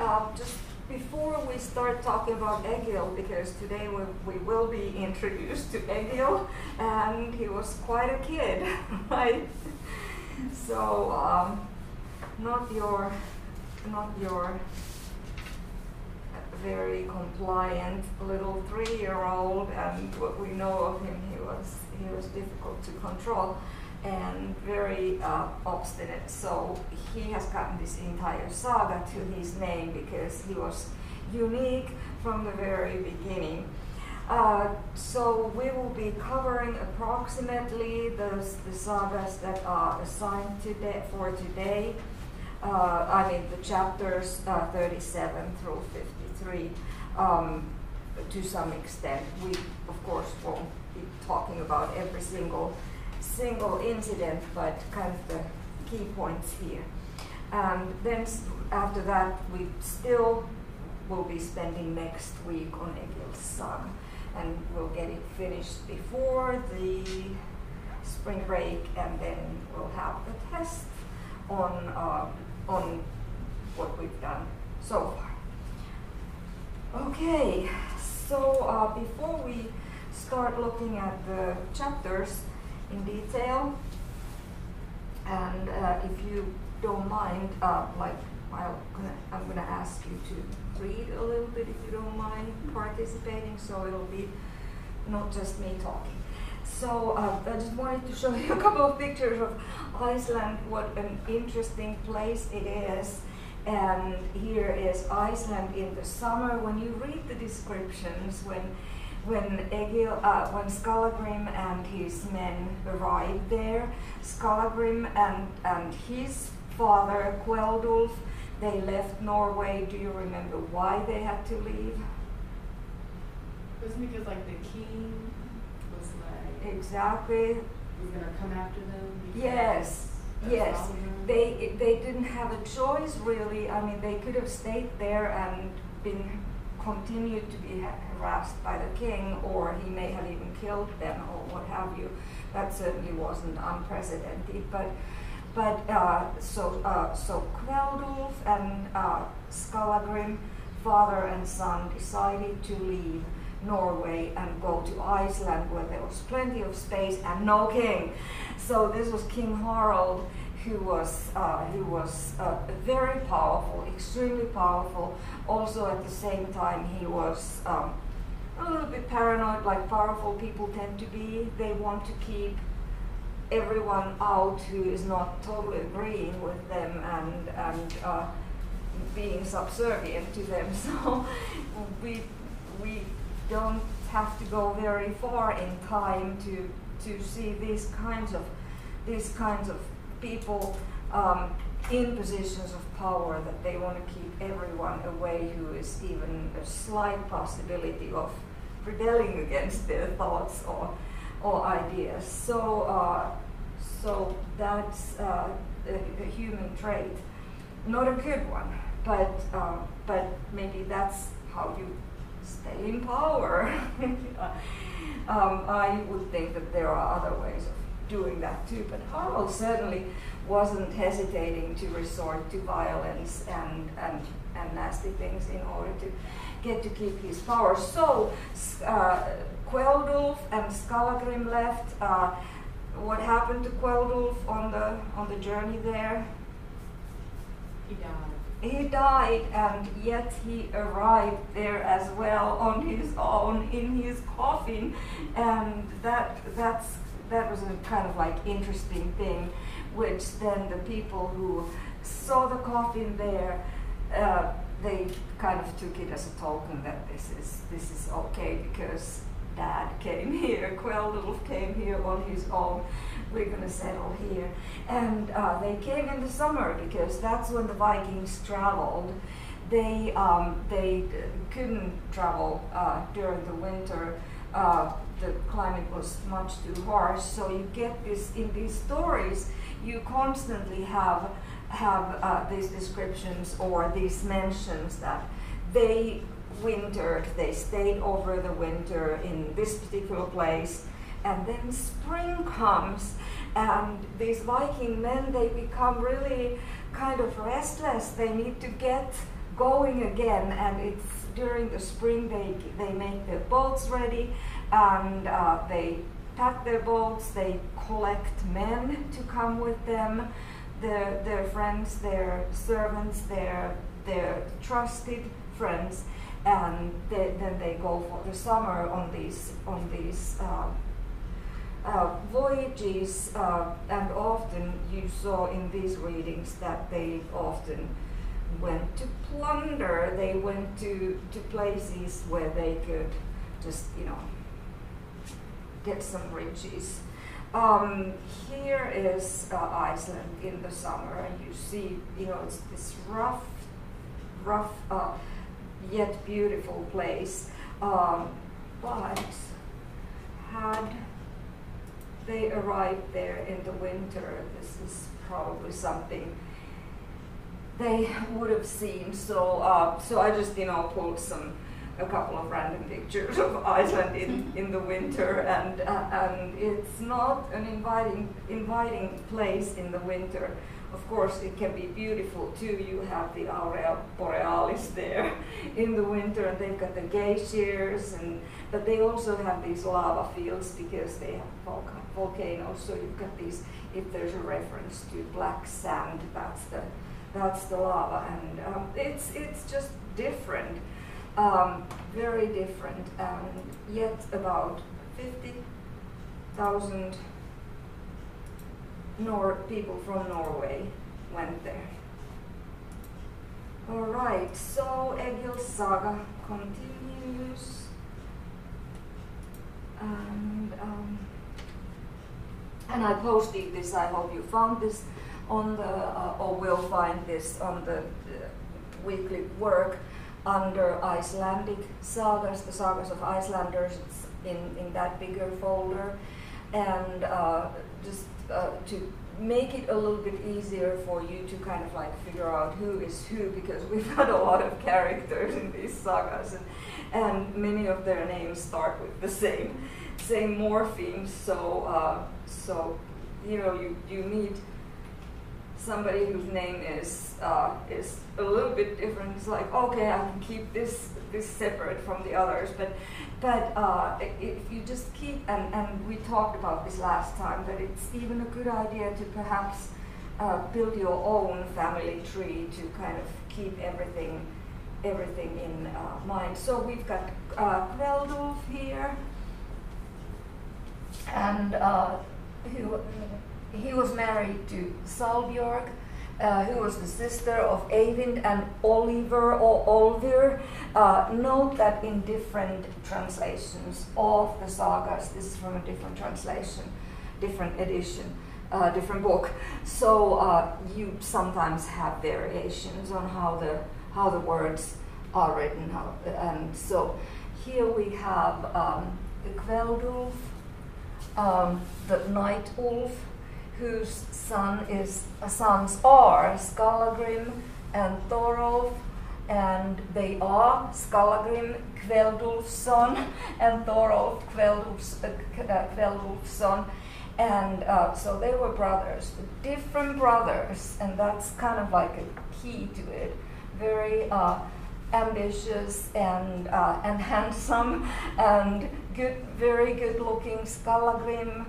uh, just before we start talking about Egil, because today we, we will be introduced to Egil, and he was quite a kid, right? So, um, not your, not your very compliant little three-year-old, and what we know of him, he was he was difficult to control and very uh, obstinate. So he has gotten this entire saga to his name because he was unique from the very beginning. Uh, so we will be covering approximately the, the sagas that are assigned today for today. Uh, I mean the chapters uh, 37 through 53 um, to some extent. We of course won't be talking about every single single incident, but kind of the key points here. And then after that, we still will be spending next week on Egil's saga, and we'll get it finished before the spring break, and then we'll have the test on uh, on what we've done so far. Okay, so uh, before we start looking at the chapters, in detail. And uh, if you don't mind, uh, like i am gonna ask you to read a little bit if you don't mind participating, so it'll be not just me talking. So uh, I just wanted to show you a couple of pictures of Iceland, what an interesting place it is. And here is Iceland in the summer. When you read the descriptions, when when Egil, uh, when Skallagrim and his men arrived there, Skallagrim and, and his father, Kveldulf, they left Norway. Do you remember why they had to leave? It was because like the king was like exactly was gonna come after them. Yes, yes. They they didn't have a choice really. I mean, they could have stayed there and been continued to be harassed by the king, or he may have even killed them, or what have you. That certainly wasn't unprecedented. But, but uh, so uh, so Kveldulf and uh, Skallagrim, father and son, decided to leave Norway and go to Iceland, where there was plenty of space and no king. So this was King Harald who was uh, who was uh, very powerful, extremely powerful. Also, at the same time, he was um, a little bit paranoid, like powerful people tend to be. They want to keep everyone out who is not totally agreeing with them and and uh, being subservient to them. So we we don't have to go very far in time to to see these kinds of these kinds of people um, in positions of power that they want to keep everyone away who is even a slight possibility of rebelling against their thoughts or, or ideas. So, uh, so that's uh, a, a, human trait, not a good one, but uh, but maybe that's how you stay in power. um, I would think that there are other ways of doing that too. But Harald certainly wasn't hesitating to resort to violence and, and, and nasty things in order to get to keep his power. So uh, Kveldulf and Skallagrim left. Uh, what happened to Kveldulf on the on the journey there? He died. He died, and yet he arrived there as well on his own in his coffin, and that that's that was a kind of like interesting thing, which then the people who saw the coffin there, uh, they kind of took it as a token that this is this is okay because dad came here, Kveldulf came here on his own. We're to settle here, and uh, they came in the summer because that's when the Vikings traveled. They um, they couldn't travel uh, during the winter. Uh, the climate was much too harsh. So you get this in these stories. You constantly have have uh, these descriptions or these mentions that they wintered, they stayed over the winter in this particular place, and then spring comes, and these Viking men they become really kind of restless. They need to get going again, and it's during the spring they they make their boats ready, and uh, they pack their boats. They collect men to come with them, their their friends, their servants, their their trusted friends, and they, then they go for the summer on these on these. Uh, uh, voyages, uh, and often you saw in these readings that they often went to plunder. They went to, to places where they could just, you know, get some riches. Um, here is uh, Iceland in the summer, and you see, you know, it's this rough, rough, uh, yet beautiful place. Um, but had they arrived there in the winter, this is probably something they would have seen. So, uh, so I just you know pulled some a couple of random pictures of Iceland in, in the winter, and uh, and it's not an inviting inviting place in the winter. Of course, it can be beautiful too. You have the aurora borealis there in the winter, and they've got the glaciers, and but they also have these lava fields because they have volcanoes. So you've got these. If there's a reference to black sand, that's the that's the lava, and um, it's it's just different, um, very different, and yet about fifty thousand Nor people from Norway went there. All right, so Egil's saga continues, and um, and I posted this. I hope you found this on the, uh, or will find this on the uh, weekly work under Icelandic sagas, the sagas of Icelanders. In, in that bigger folder. And uh, just uh, to make it a little bit easier for you to kind of like figure out who is who, because we've got a lot of characters in these sagas, and, and many of their names start with the same same morphemes. So, uh, so you know, you, you need somebody whose name is uh, is a little bit different. It's like okay, I can keep this this separate from the others, but but uh, if you just keep and and we talked about this last time that it's even a good idea to perhaps uh, build your own family tree to kind of keep everything everything in uh, mind. So we've got uh, Kveldulf here, and uh, who he was married to Salbjörg, uh, who was the sister of Eyvind and Oliver or Olvir. Uh, note that in different translations of the sagas, this is from a different translation, different edition, uh, different book. So uh, you sometimes have variations on how the how the words are written. How, and so here we have um, the Kveldulf, um, the Night Wolf, whose son is uh, sons are Skallagrim and Thorolf, and they are Skallagrim Kveldulf's son and Thorolf uh, uh son. And uh, so they were brothers, different brothers, and that's kind of like a key to it. Very uh, ambitious and uh, and handsome and good, very good looking. Skallagrim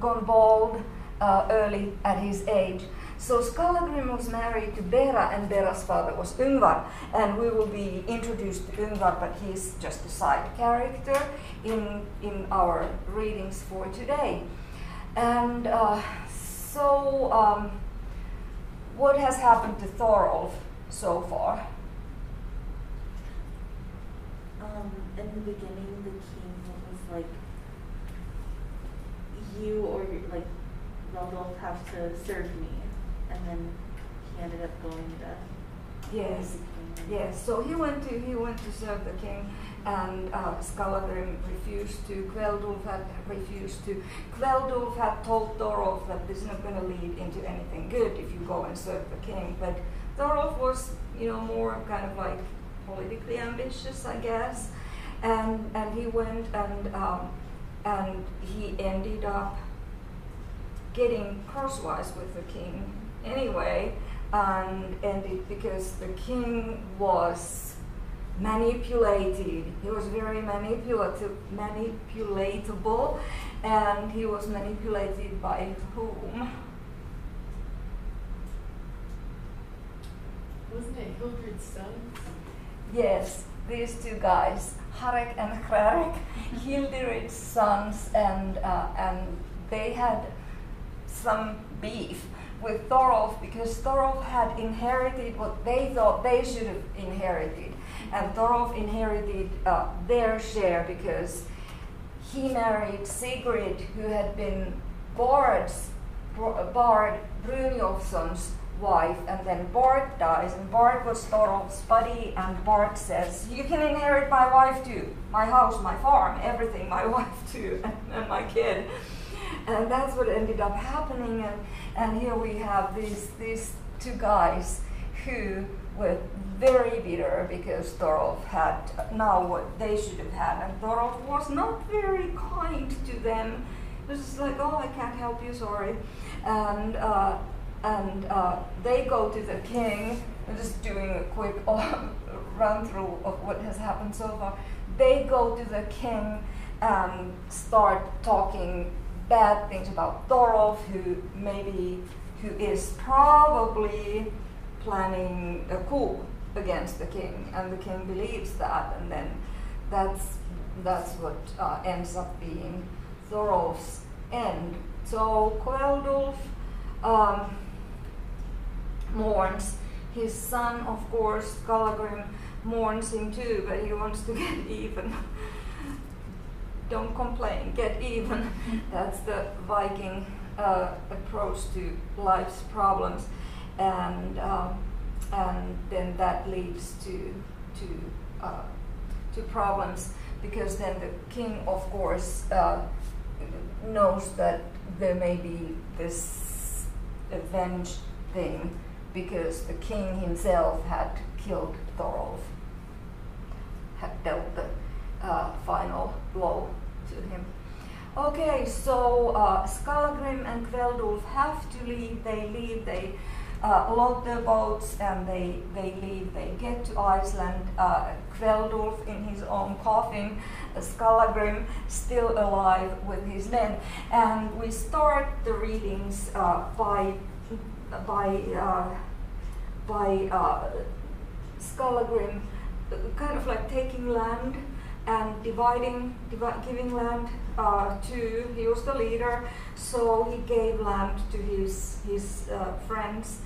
gone bald uh, early at his age. So Skallagrim was married to Bera, and Bera's father was Yngvar, and we will be introduced to Yngvar, but he's just a side character in in our readings for today. And uh, so, um, what has happened to Thorolf so far? Um, in the beginning, the king was like, "You or like they'll have to serve me. And then he ended up going to. Yes. Yes. So he went to he went to serve the king, and uh, Skallagrim refused to. Kveldulf had refused to. Kveldulf had told Thorolf that this is not going to lead into anything good if you go and serve the king. But Thorolf was, you know, more kind of like politically ambitious, I guess, and and he went and um, and he ended up getting crosswise with the king anyway. and ended because the king was manipulated. He was very manipulative, manipulatable, and he was manipulated by whom? Wasn't it Hildred's sons? Yes, these two guys, Harek and Hrarek, Hildirid's sons, and uh, and they had some beef with Thorolf because Thorolf had inherited what they thought they should have inherited, and Thorolf inherited uh, their share because he married Sigrid, who had been Bard's Bard Brynjolfsson's wife, and then Bard dies, and Bard was Thorolf's buddy, and Bard says, You can inherit my wife too, my house, my farm, everything, my wife too, and my kid. And that's what ended up happening, and, and here we have these, these two guys who were very bitter because Thorolf had now what they should have had, and Thorolf was not very kind to them. It was just like, oh, I can't help you, sorry. And uh, and uh, they go to the king. I'm just doing a quick run through of what has happened so far. They go to the king and start talking bad things about Thorolf, who maybe who is probably planning a coup against the king, and the king believes that, and then that's that's what uh, ends up being Thorolf's end. So Kveldulf um, mourns. His son, of course, Skallagrim, mourns him too, but he wants to get even. Don't complain, get even. That's the Viking uh, approach to life's problems, and um, and then that leads to to uh, to problems. Because then the king, of course, uh, knows that there may be this avenge thing because the king himself had killed Thorolf, had dealt the uh, final blow to him. Okay, so uh, Skallagrim and Kveldulf have to leave. They leave. They uh, load their boats and they, they leave. They get to Iceland. Uh, Kveldulf in his own coffin, Skallagrim still alive with his men. And we start the readings uh, by by uh, by uh, Skallagrim, kind of like taking land and dividing, divi- giving land uh, to. He was the leader, so he gave land to his his uh, friends,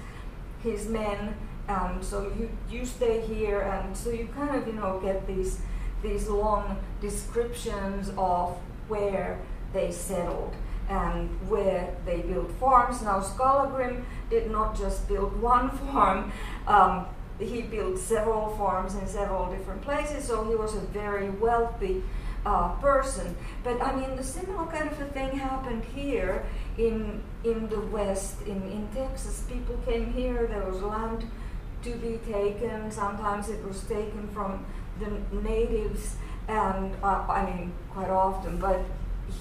his men. And so you you stay here, and so you kind of you know get these these long descriptions of where they settled and where they built farms. Now, Skallagrim did not just build one farm, um, he built several farms in several different places, so he was a very wealthy uh, person. But I mean, the similar kind of a thing happened here in, in the West, in, in Texas. People came here, there was land to be taken, sometimes it was taken from the natives, and uh, I mean, quite often, but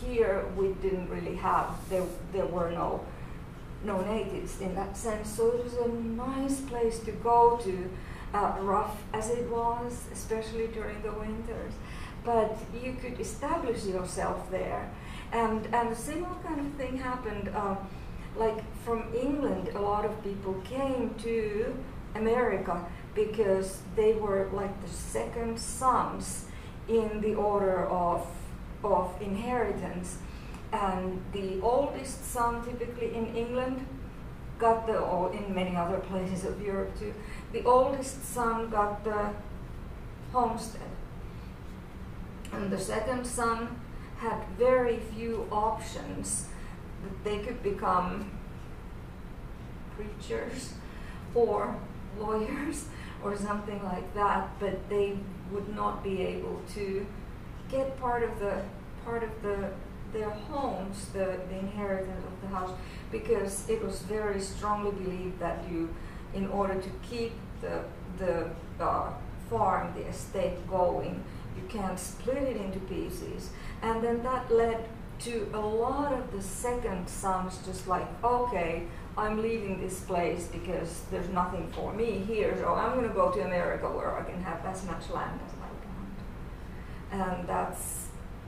here we didn't really have there there were no no natives in that sense. So it was a nice place to go to uh, rough as it was especially during the winters. But you could establish yourself there. And and a similar kind of thing happened uh, like from England a lot of people came to America because they were like the second sons in the order of of inheritance. And the oldest son, typically in England, got the, or in many other places of Europe too, the oldest son got the homestead. And the second son had very few options that they could become preachers or lawyers or something like that, but they would not be able to get part of the part of the their homes, the, the inheritance of the house, because it was very strongly believed that you, in order to keep the the uh, farm, the estate going, you can't split it into pieces, and then that led to a lot of the second sons, just like, okay, I'm leaving this place because there's nothing for me here, so I'm going to go to America where I can have as much land as I want. And that's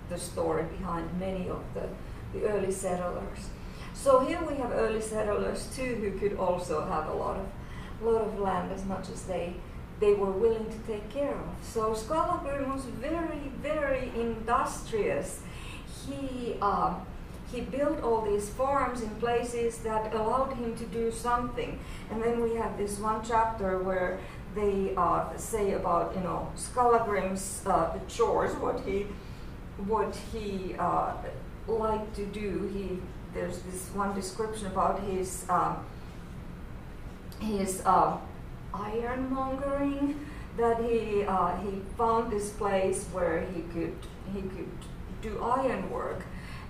the story behind many of the, the early settlers. So here we have early settlers too who could also have a lot of, lot of land as much as they, they were willing to take care of. So Skallagrim was very, very industrious. He, uh, he built all these farms in places that allowed him to do something. And then we have this one chapter where they uh, say about you know Skallagrim's uh, chores, what he what he uh, liked to do. He there's this one description about his uh, his uh, ironmongering that he uh, he found this place where he could he could do iron work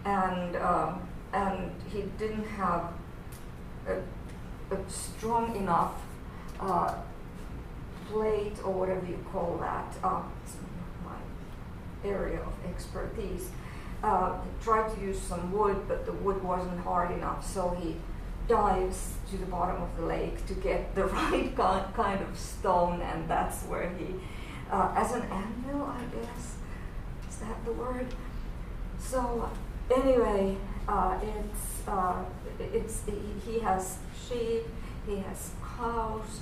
and um, and he didn't have a, a strong enough uh, plate or whatever you call that. Area of expertise uh, tried to use some wood, but the wood wasn't hard enough, so he dives to the bottom of the lake to get the right kind of stone, and that's where he, uh, as an anvil, I guess, is that the word? So anyway, uh, it's uh, it's he has sheep, he has cows,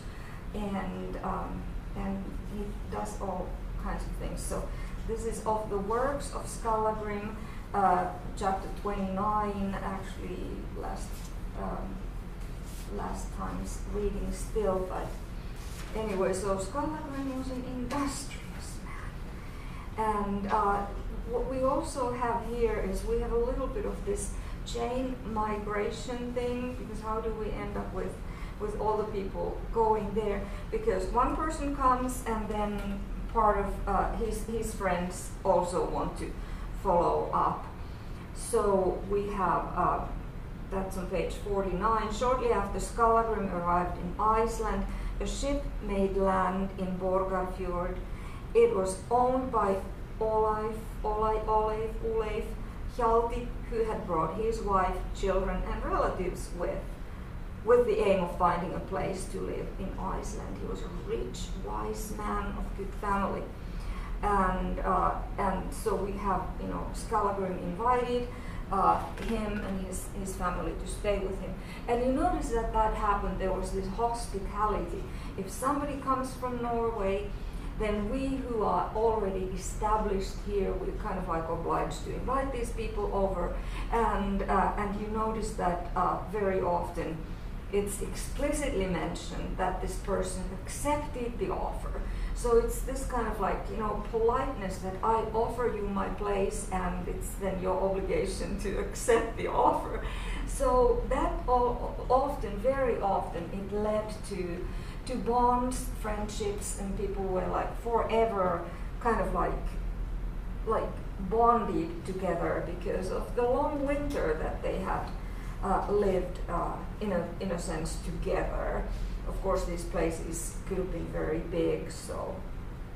and um, and he does all kinds of things. So this is of the works of Skallagrim, uh, chapter 29, actually last, um, last time's reading still, but anyway, so Skallagrim was an industrious man. And uh, what we also have here is we have a little bit of this chain migration thing, because how do we end up with with all the people going there because one person comes and then part of uh, his, his friends also want to follow up. So we have, uh, that's on page 49, shortly after Skallagrim arrived in Iceland, a ship made land in Borgarfjord. It was owned by Olaf, Olaf, Olaf, Olaf Hjalti, who had brought his wife, children, and relatives with with the aim of finding a place to live in Iceland. He was a rich, wise man of good family. And, uh, and so we have, you know, Skallagrim invited uh, him and his, his family to stay with him. And you notice that that happened, there was this hospitality. If somebody comes from Norway, then we who are already established here, we're kind of like obliged to invite these people over. And, uh, and you notice that uh, very often it's explicitly mentioned that this person accepted the offer. So it's this kind of like, you know, politeness that I offer you my place and it's then your obligation to accept the offer. So that often, very often, it led to, to bonds, friendships, and people were like forever kind of like, like bonded together because of the long winter that they had uh, lived uh, in, a, in a sense together. Of course, these places could been very big, so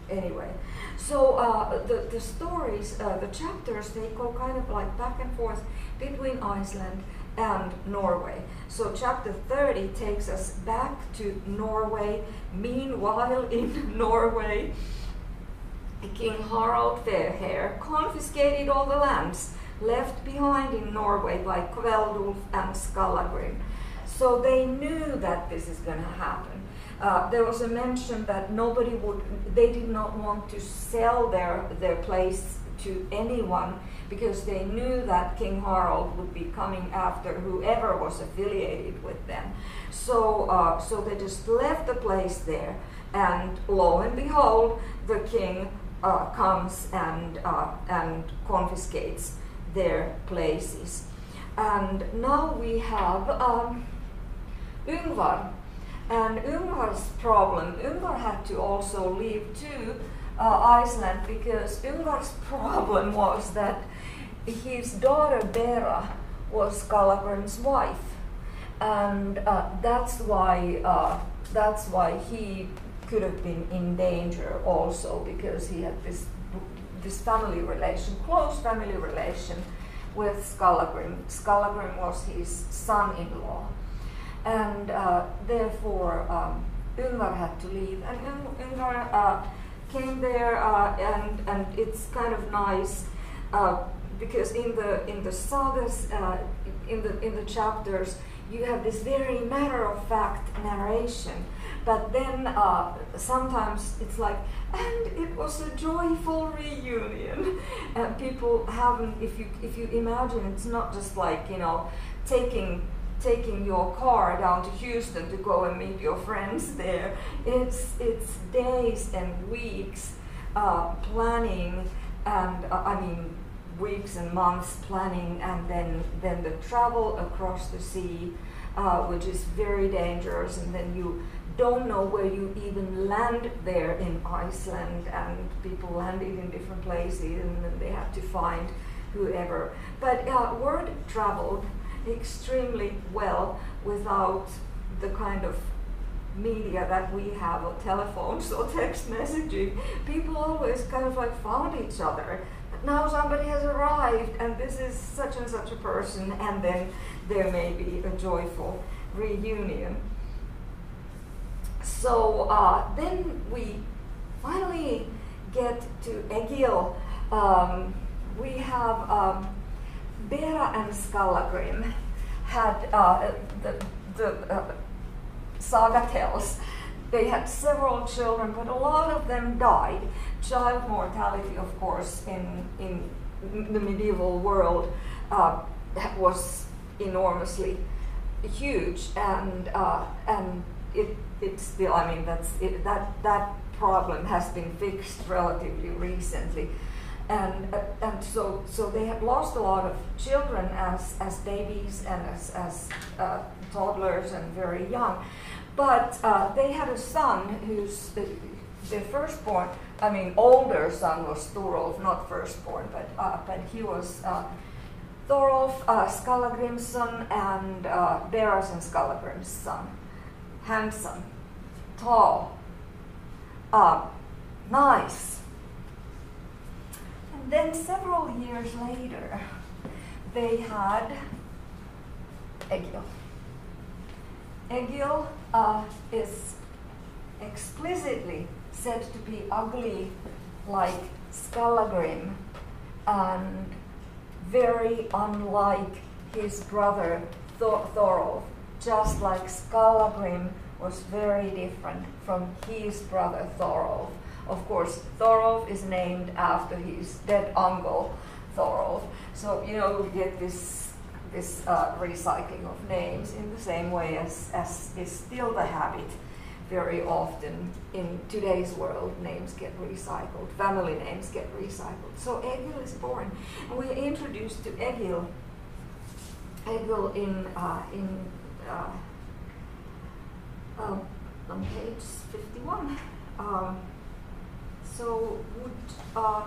anyway. So uh, the, the stories, uh, the chapters, they go kind of like back and forth between Iceland and Norway. So chapter 30 takes us back to Norway. Meanwhile, in Norway, King Harald Fairhair confiscated all the lands left behind in Norway by Kveldulf and Skallagrim. So they knew that this is going to happen. Uh, there was a mention that nobody would, they did not want to sell their, their place to anyone because they knew that King Harald would be coming after whoever was affiliated with them. So, uh, so they just left the place there, and lo and behold, the king uh, comes and, uh, and confiscates their places. And now we have um, Yngvar. And Yngvar's problem, Yngvar had to also leave to uh, Iceland because Yngvar's problem was that his daughter Bera was Skallagrim's wife. And uh, that's why uh, that's why he could have been in danger also because he had this this family relation, close family relation with Skallagrim. Skallagrim was his son-in-law, and uh, therefore um, Yngvar had to leave. And Yngvar uh, came there, uh, and and it's kind of nice uh, because in the in the sagas, uh, in the in the chapters, you have this very matter of fact narration. But then uh, sometimes it's like, and it was a joyful reunion. And people haven't, if you if you imagine, it's not just like you know taking taking your car down to Houston to go and meet your friends there. It's it's days and weeks uh, planning, and uh, I mean weeks and months planning, and then then the travel across the sea, uh, which is very dangerous, and then you don't know where you even land there in Iceland, and people landed in different places, and they have to find whoever. But uh, word traveled extremely well without the kind of media that we have or telephones or text messaging. People always kind of like found each other. Now somebody has arrived and this is such and such a person and then there may be a joyful reunion. So uh, then we finally get to Egil. Um, we have um, Bera and Skallagrim had uh, the, the uh, saga tells they had several children, but a lot of them died. Child mortality, of course, in in the medieval world uh, was enormously huge, and uh, and it it still. I mean, that's it, that that problem has been fixed relatively recently and uh, and so so they have lost a lot of children as as babies and as as uh, toddlers and very young, but uh, they had a son who's uh, their firstborn. I mean, older son was Thorolf, not firstborn, but uh, but he was. Uh, Thorolf, uh, Skallagrim's son, and uh, Bera's and Skallagrim's son. Handsome, tall, uh, nice, And then several years later, they had Egil. Egil uh, is explicitly said to be ugly like Skallagrim and very unlike his brother Thor- Thorolf, just like Skallagrim was very different from his brother Thorolf. Of course, Thorolf is named after his dead uncle, Thorolf. So, you know, we get this, this uh, recycling of names in the same way as, as is still the habit very often in today's world, names get recycled, family names get recycled. So Egil is born, and we're introduced to Egil. Egil in uh, in uh, um, on page fifty-one. Um, so would uh,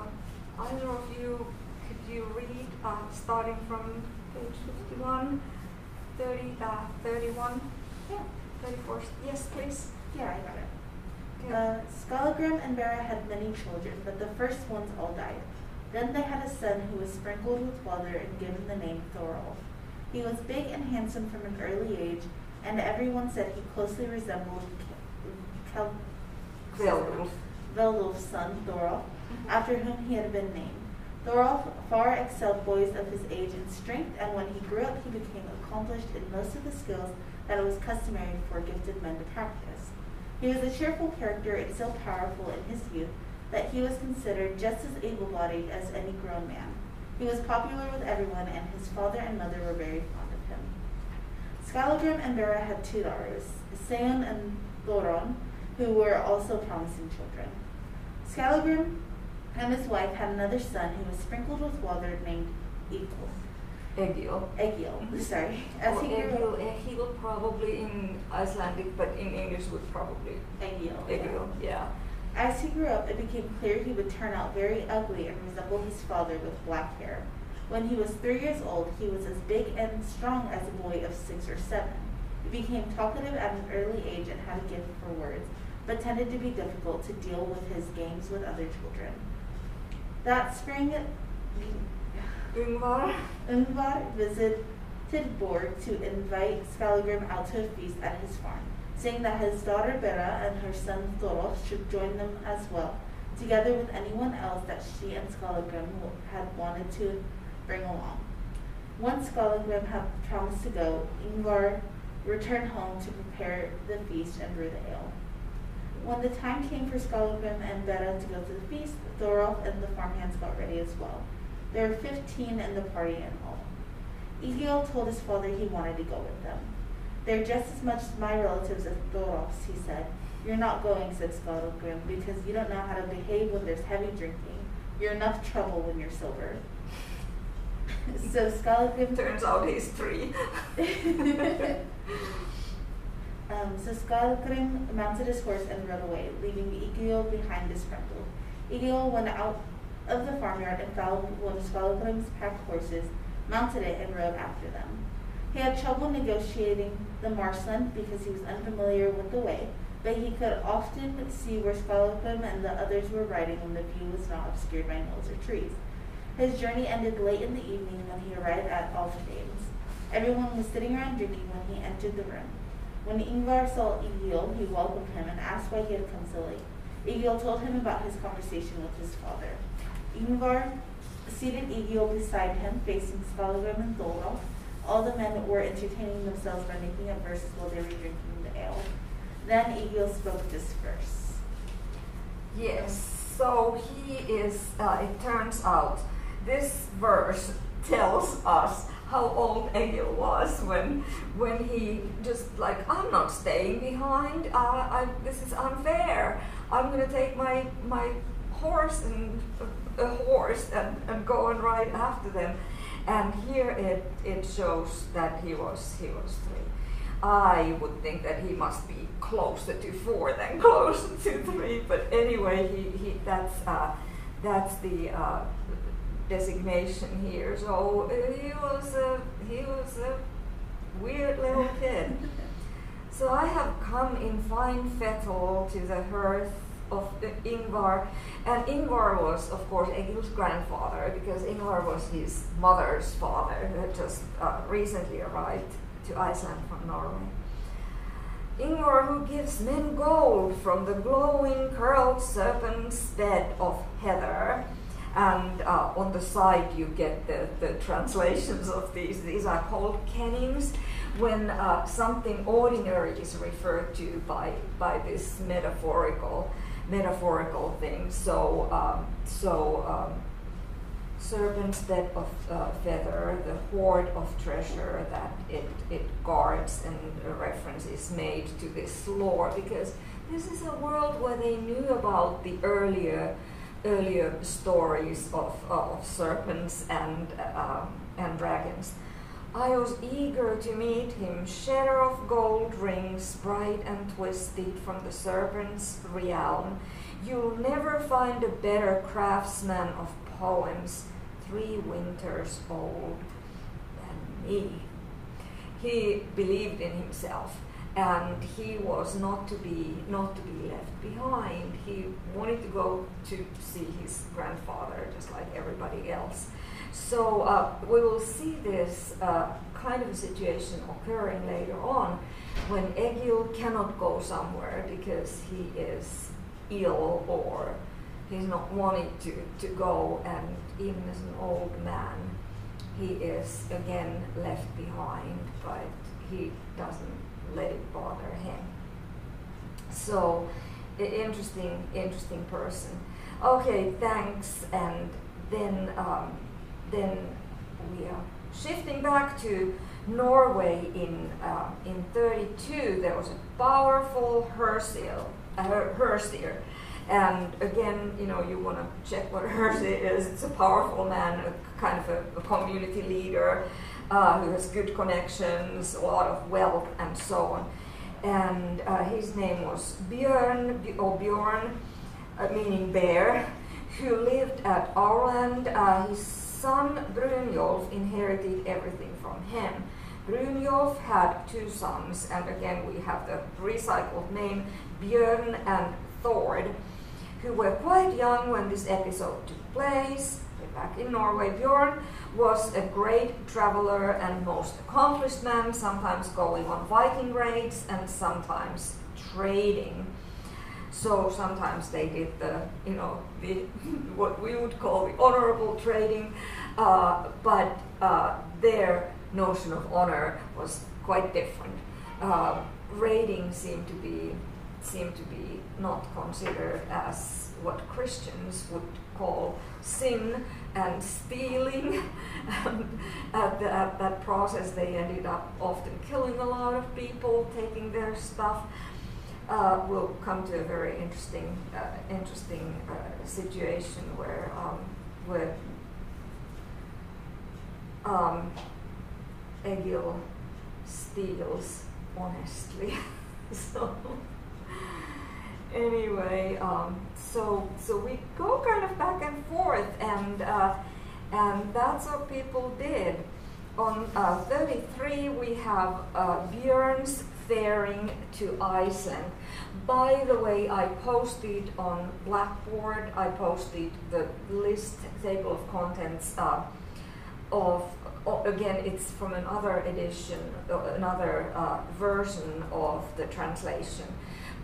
either of you, could you read uh, starting from page 51, 30, uh, 31? Yeah. 34, yes please. Yeah, I got it. Okay. Uh, Skallagrim and Bera had many children, but the first ones all died. Then they had a son who was sprinkled with water and given the name Thorolf. He was big and handsome from an early age, and everyone said he closely resembled Kel-. Veldulf's son, Thorolf, mm-hmm. after whom he had been named. Thorolf far excelled boys of his age in strength, and when he grew up, he became accomplished in most of the skills that it was customary for gifted men to practice. He was a cheerful character and so powerful in his youth that he was considered just as able-bodied as any grown man. He was popular with everyone, and his father and mother were very fond Skallagrim and Bera had two daughters, Seon and Loron, who were also promising children. Skallagrim and his wife had another son who was sprinkled with water named Egil. Egil. Egil, mm-hmm. sorry. As Or he grew Egil, Egil eh, probably in Icelandic, but in English would probably Egil. Egil, yeah. As he grew up, it became clear he would turn out very ugly and resemble his father with black hair. When he was three years old, he was as big and strong as a boy of six or seven. He became talkative at an early age and had a gift for words, but tended to be difficult to deal with his games with other children. That spring. Ingvar visited Borg to invite Skallagrim out to a feast at his farm, saying that his daughter Bera and her son Thorolf should join them as well, together with anyone else that she and Skallagrim had wanted to bring along. Once Skallagrim had promised to go, Ingvar returned home to prepare the feast and brew the ale. When the time came for Skallagrim and Bera to go to the feast, Thorolf and the farmhands got ready as well. There were fifteen in the party in all. Egil told his father he wanted to go with them. They're just as much my relatives as Thorolf's, he said. You're not going, said Skallagrim, because you don't know how to behave when there's heavy drinking. You're enough trouble when you're sober. so Skallagrim turns out he's three. um, so Skallagrim mounted his horse and rode away, leaving Egil behind disgruntled. Egil went out of the farmyard and found one of Skallagrim's pack horses, mounted it, and rode after them. He had trouble negotiating the marshland because he was unfamiliar with the way, but he could often see where Skallagrim and the others were riding when the view was not obscured by knolls or trees. His journey ended late in the evening when he arrived at Alfheim's. Everyone was sitting around drinking when he entered the room. When Ingvar saw Egil, he welcomed him and asked why he had come so late. Egil told him about his conversation with his father. Ingvar seated Egil beside him, facing Skallagrim and Thorolf. All the men were entertaining themselves by making up verses while they were drinking the ale. Then Egil spoke this verse. Yes, so he is, uh, it turns out, this verse tells us how old Egil was when when he just like I'm not staying behind. Uh, I, this is unfair. I'm gonna take my my horse and a horse and, and go and ride after them. And here it it shows that he was he was three. I would think that he must be closer to four than closer to three. But anyway, he, he that's uh, that's the uh, designation here. So he was a he was a weird little kid. So I have come in fine fettle to the hearth of Ingvar, and Ingvar was, of course, Egil's grandfather because Ingvar was his mother's father who had just uh, recently arrived to Iceland from Norway. Ingvar, who gives men gold from the glowing curled serpent's bed of heather and uh, on the side you get the, the translations of these. These are called kennings when uh, something ordinary is referred to by, by this metaphorical metaphorical thing. So, um, so um, serpent's bed of uh, feather, the hoard of treasure that it, it guards, and a reference is made to this lore because this is a world where they knew about the earlier earlier stories of, of serpents and, uh, and dragons. I was eager to meet him, share of gold rings, bright and twisted from the serpent's realm. You'll never find a better craftsman of poems, three winters old, than me. He believed in himself and he was not to be not to be left behind. He wanted to go to see his grandfather, just like everybody else. So uh, we will see this uh, kind of a situation occurring later on when Egil cannot go somewhere because he is ill or he's not wanting to, to go, and even as an old man, he is again left behind, but he doesn't let it bother him. So, interesting, interesting person. Okay, thanks. And then, um, then we are shifting back to Norway in uh, in 32. There was a powerful Hersir, uh. And again, you know, you want to check what Hersir is. It's a powerful man, a kind of a, a community leader uh, who has good connections, a lot of wealth, and so on. And uh, his name was Björn, or Bjorn, uh, meaning bear, who lived at Aurland. Uh, his son Brynjolf inherited everything from him. Brynjolf had two sons, and again we have the recycled name Björn and Thord, who were quite young when this episode took place back in Norway. Bjorn was a great traveler and most accomplished man, sometimes going on Viking raids and sometimes trading. So sometimes they did the, you know, the what we would call the honorable trading, uh, but uh, their notion of honor was quite different. Uh, raiding seemed to be seemed to be not considered as what Christians would call sin and stealing. and at, the, at, that process, they ended up often killing a lot of people, taking their stuff. Uh, we'll come to a very interesting, uh, interesting uh, situation where, um, where um, Egil steals honestly. so anyway, um, so so we go kind of back and forth, and uh, and that's what people did. On uh, 33, we have uh, Björn's faring to Iceland. By the way, I posted on Blackboard. I posted the list table of contents uh, of again, it's from another edition, uh, another uh, version of the translation.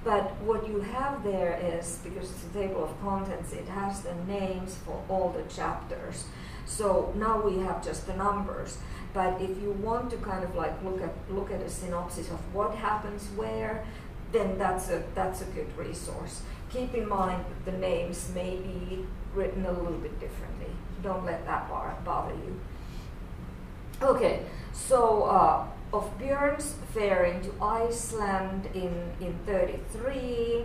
But what you have there is, because it's a table of contents, it has the names for all the chapters. So now we have just the numbers. But if you want to kind of like look at look at a synopsis of what happens where, then that's a that's a good resource. Keep in mind that the names may be written a little bit differently. Don't let that bother you. Okay, so uh, of Björn's faring to Iceland in, in 33.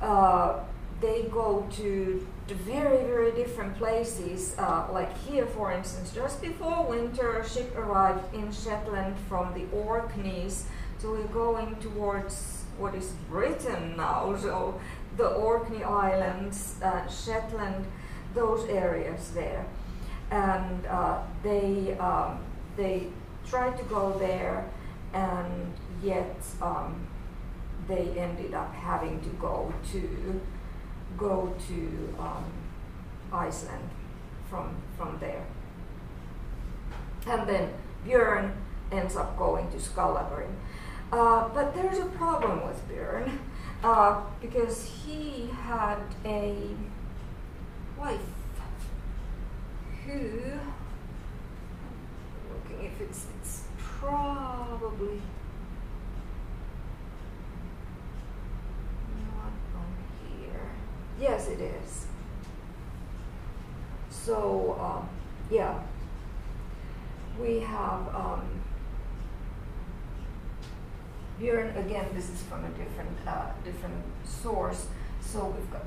Uh, they go to, very, very different places. Uh, like here, for instance, just before winter, a ship arrived in Shetland from the Orkneys. So we're going towards what is Britain now. So the Orkney Islands, uh, Shetland, those areas there. And uh, they, um, they tried to go there, and yet um, they ended up having to go to go to um, Iceland from from there. And then Björn ends up going to Skallagrim. Uh, but there's a problem with Björn uh, because he had a wife who if it's it's probably not on here. Yes, it is. So um, yeah, we have um, Björn again. This is from a different uh, different source. So we've got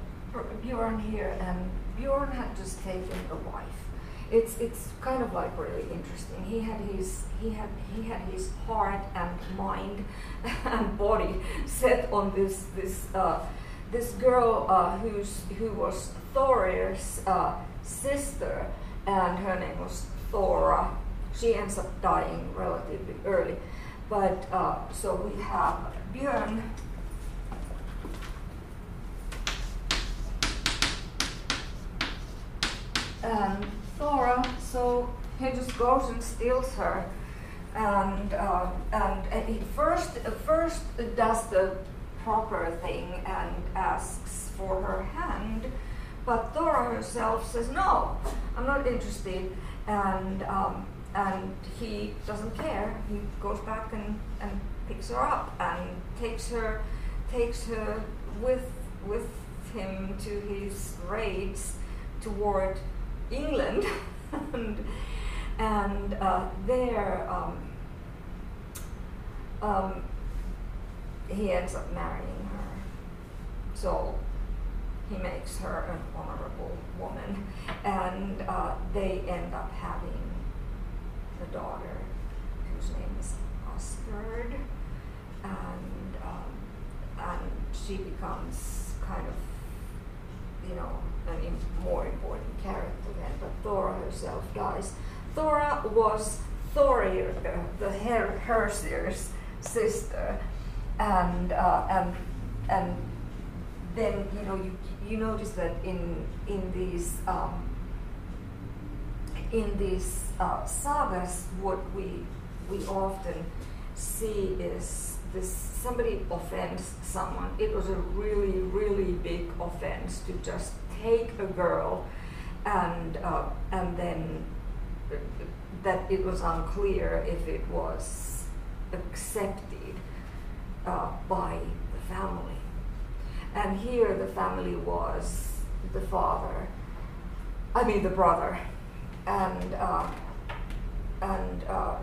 Björn here, and Björn had just taken a wife it's it's kind of like really interesting. He had his he had he had his heart and mind and body set on this this uh, this girl uh, who's who was Thorir's uh, sister, and her name was Thora. She ends up dying relatively early, but uh, so we have Björn. And Thora, so he just goes and steals her, and uh, and he first first does the proper thing and asks for her hand, but Thora herself says no, I'm not interested, and um, and he doesn't care. He goes back and, and picks her up and takes her takes her with with him to his raids toward England, and, and uh, there um, um, he ends up marrying her. So he makes her an honorable woman, and uh, they end up having a daughter whose name is Asgerd, and um, and she becomes kind of, you know, an more important character then, but Thora herself dies. Thora was Thorir, uh, the Her- Hersir's sister, and uh, and and then you know you you notice that in in these um, in these uh, sagas, what we we often see is this somebody offends someone. It was a really really big offense to just take a girl and uh, and then that it was unclear if it was accepted uh, by the family. And here the family was the father, I mean the brother, and uh, and uh,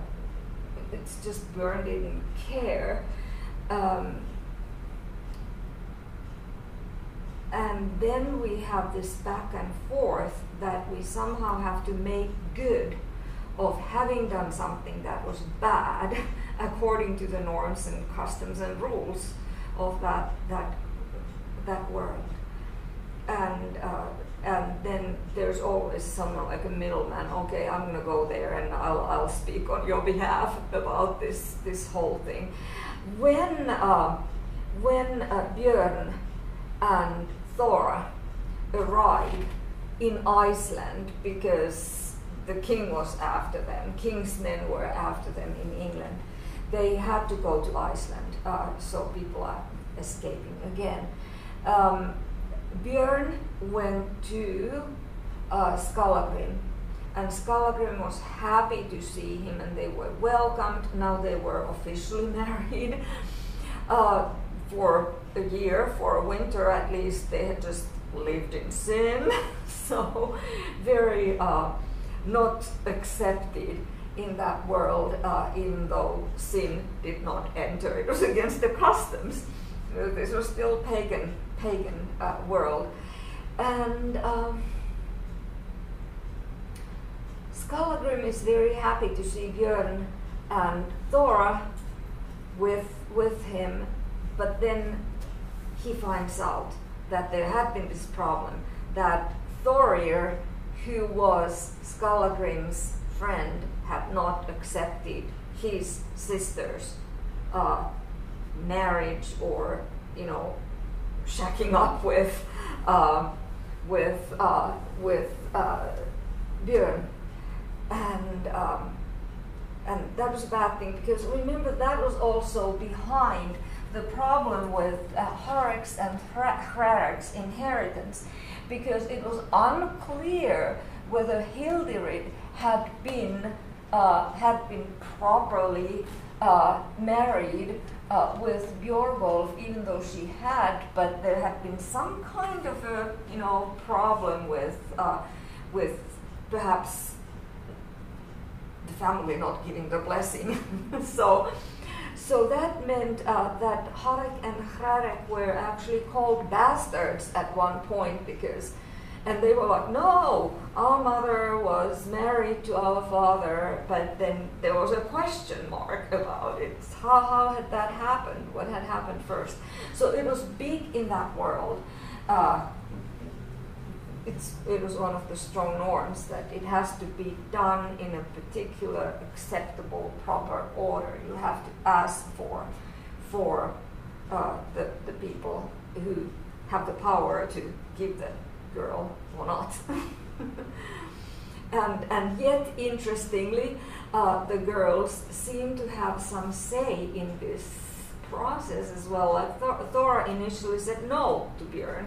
it's just burned in care. Um, and then we have this back and forth that we somehow have to make good of having done something that was bad according to the norms and customs and rules of that that that world and uh, and then there's always someone like a middleman okay i'm to go there and I'll, I'll speak on your behalf about this this whole thing. When uh, when uh, björn and thora arrived in iceland because the king was after them king's men were after them in england they had to go to iceland uh, so people are escaping again. Um, Björn went to uh, Skallagrim, and Skallagrim was happy to see him, and they were welcomed. Now they were officially married uh, for a year, for a winter at least. They had just lived in sin, so very uh, not accepted in that world, uh, even though sin did not enter. It was against the customs. This was still pagan pagan uh, world. And um, Skallagrim is very happy to see Björn and Thora with, with him, but then he finds out that there had been this problem that Thorir, who was Skallagrim's friend, had not accepted his sister's uh, marriage or, you know, shacking up with uh, with uh, with uh, Björn, and um, and that was a bad thing because remember that was also behind the problem with uh, Harek's and Hrarek's inheritance. Because it was unclear whether Hildirid had been uh, had been properly uh, married uh, with Bjorgolf, even though she had, but there had been some kind of a you know problem with uh, with perhaps the family not giving the blessing. so so that meant uh, that Harek and Hrarek were actually called bastards at one point because and they were like, no, our mother was married to our father, but then there was a question mark about it. How, how had that happened? What had happened first? So it was big in that world. Uh, it's, it was one of the strong norms that it has to be done in a particular acceptable, proper order. You have to ask for, for uh, the, the people who have the power to give the girl or not. and, and yet, interestingly, uh, the girls seem to have some say in this process as well. Like Thor- Thora initially said no to Björn.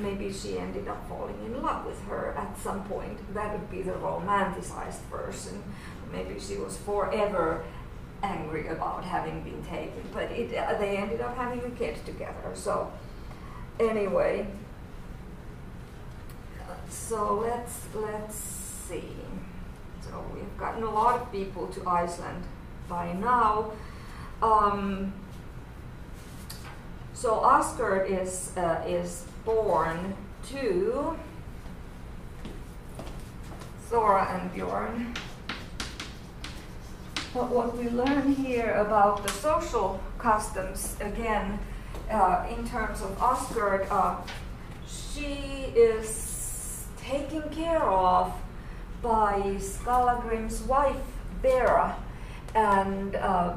Maybe she ended up falling in love with her at some point. That would be the romanticized version. Maybe she was forever angry about having been taken, but it, uh, they ended up having a kid together. So, anyway, so let's let's see. So we've gotten a lot of people to Iceland by now. Um, so Asgerd is uh, is born to Thora and Bjorn. But what we learn here about the social customs, again, uh, in terms of Asgerd, uh, she is taken care of by Skallagrim's wife, Bera, and, uh,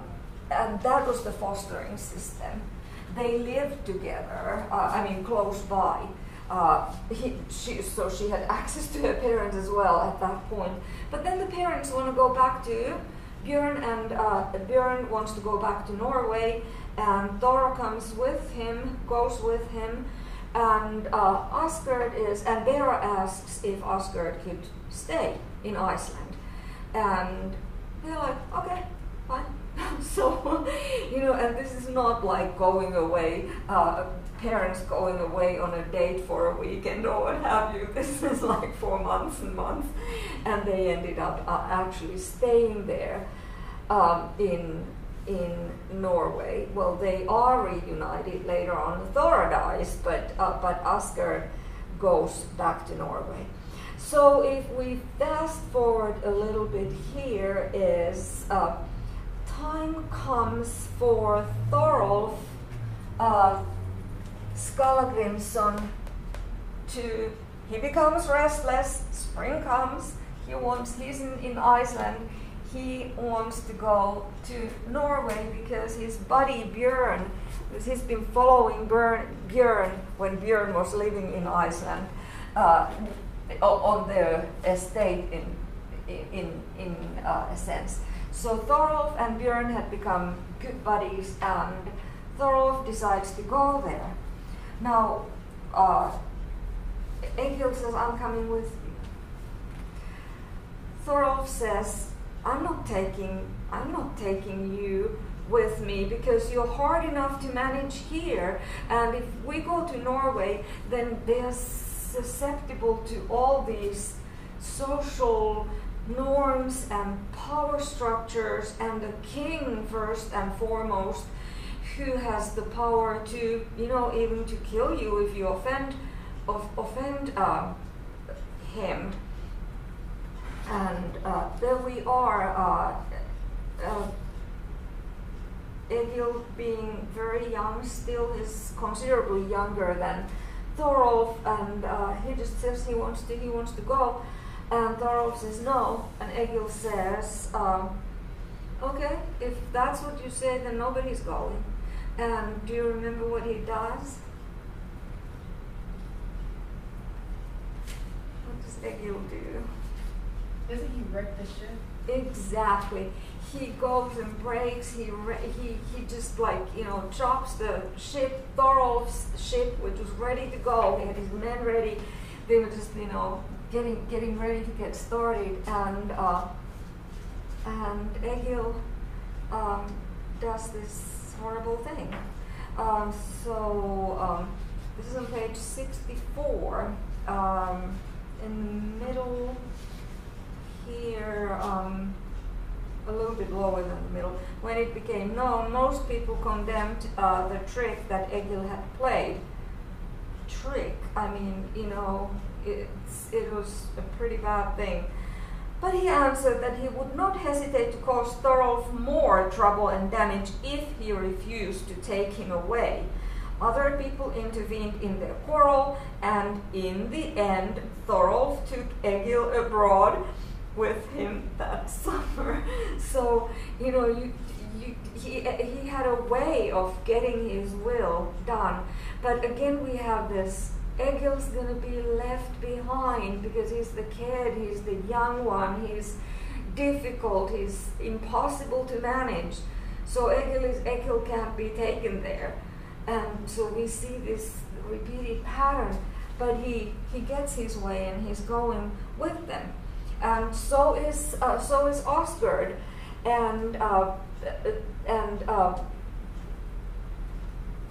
and that was the fostering system. They lived together, uh, I mean, close by, uh, he, she, so she had access to her parents as well at that point. But then the parents want to go back to Björn, and uh, Björn wants to go back to Norway, and Thor comes with him, goes with him, and uh, Asgerd is, and Bera asks if Asgerd could stay in Iceland, and they're like, okay, fine. so, you know, and this is not like going away, uh, parents going away on a date for a weekend or what have you. This is like for months and months. And they ended up uh, actually staying there um, in, in Norway. Well, they are reunited later on. Thor dies, but, uh, but Asgerd goes back to Norway. So if we fast forward a little bit here is uh, time comes for Thorolf uh, Skallagrimsson to he becomes restless. Spring comes. He wants. He's in, in Iceland. He wants to go to Norway because his buddy Björn, because he's been following Björn, Björn when Björn was living in Iceland, uh, on their estate in in in uh, a sense. So Thorolf and Björn had become good buddies, and Thorolf decides to go there. Now, uh, Egil says, I'm coming with you. Thorolf says, I'm not taking I'm not taking you with me because you're hard enough to manage here. And if we go to Norway then they're susceptible to all these social norms and power structures and the king first and foremost who has the power to you know even to kill you if you offend of, offend uh, him and uh, there we are uh, uh, Egil being very young still is considerably younger than Thorolf and uh, he just says he wants to he wants to go and Thorolf says no, and Egil says, um, okay, if that's what you say, then nobody's going. And do you remember what he does? What does Egil do? Doesn't he wreck the ship? Exactly. He goes and breaks. He he he just like you know chops the ship, Thorolf's ship, which was ready to go. He had his men ready. They were just you know getting getting ready to get started, and uh, and Egil um, does this horrible thing. Um, so um, this is on page 64. Um, in the middle here, um, a little bit lower than the middle, when it became known, most people condemned uh, the trick that Egil had played. Trick, I mean, you know, it's, it was a pretty bad thing. But he answered that he would not hesitate to cause Thorolf more trouble and damage if he refused to take him away. Other people intervened in their quarrel, and in the end, Thorolf took Egil abroad with him that summer. So, you know, you, you, he, he had a way of getting his will done. But again, we have this Egil's to be left behind because he's the kid, he's the young one, he's difficult, he's impossible to manage. So Egil is Egil can't be taken there. And so we see this repeated pattern, but he, he gets his way and he's going with them. And so is uh, so is Asgerd, and uh, and uh,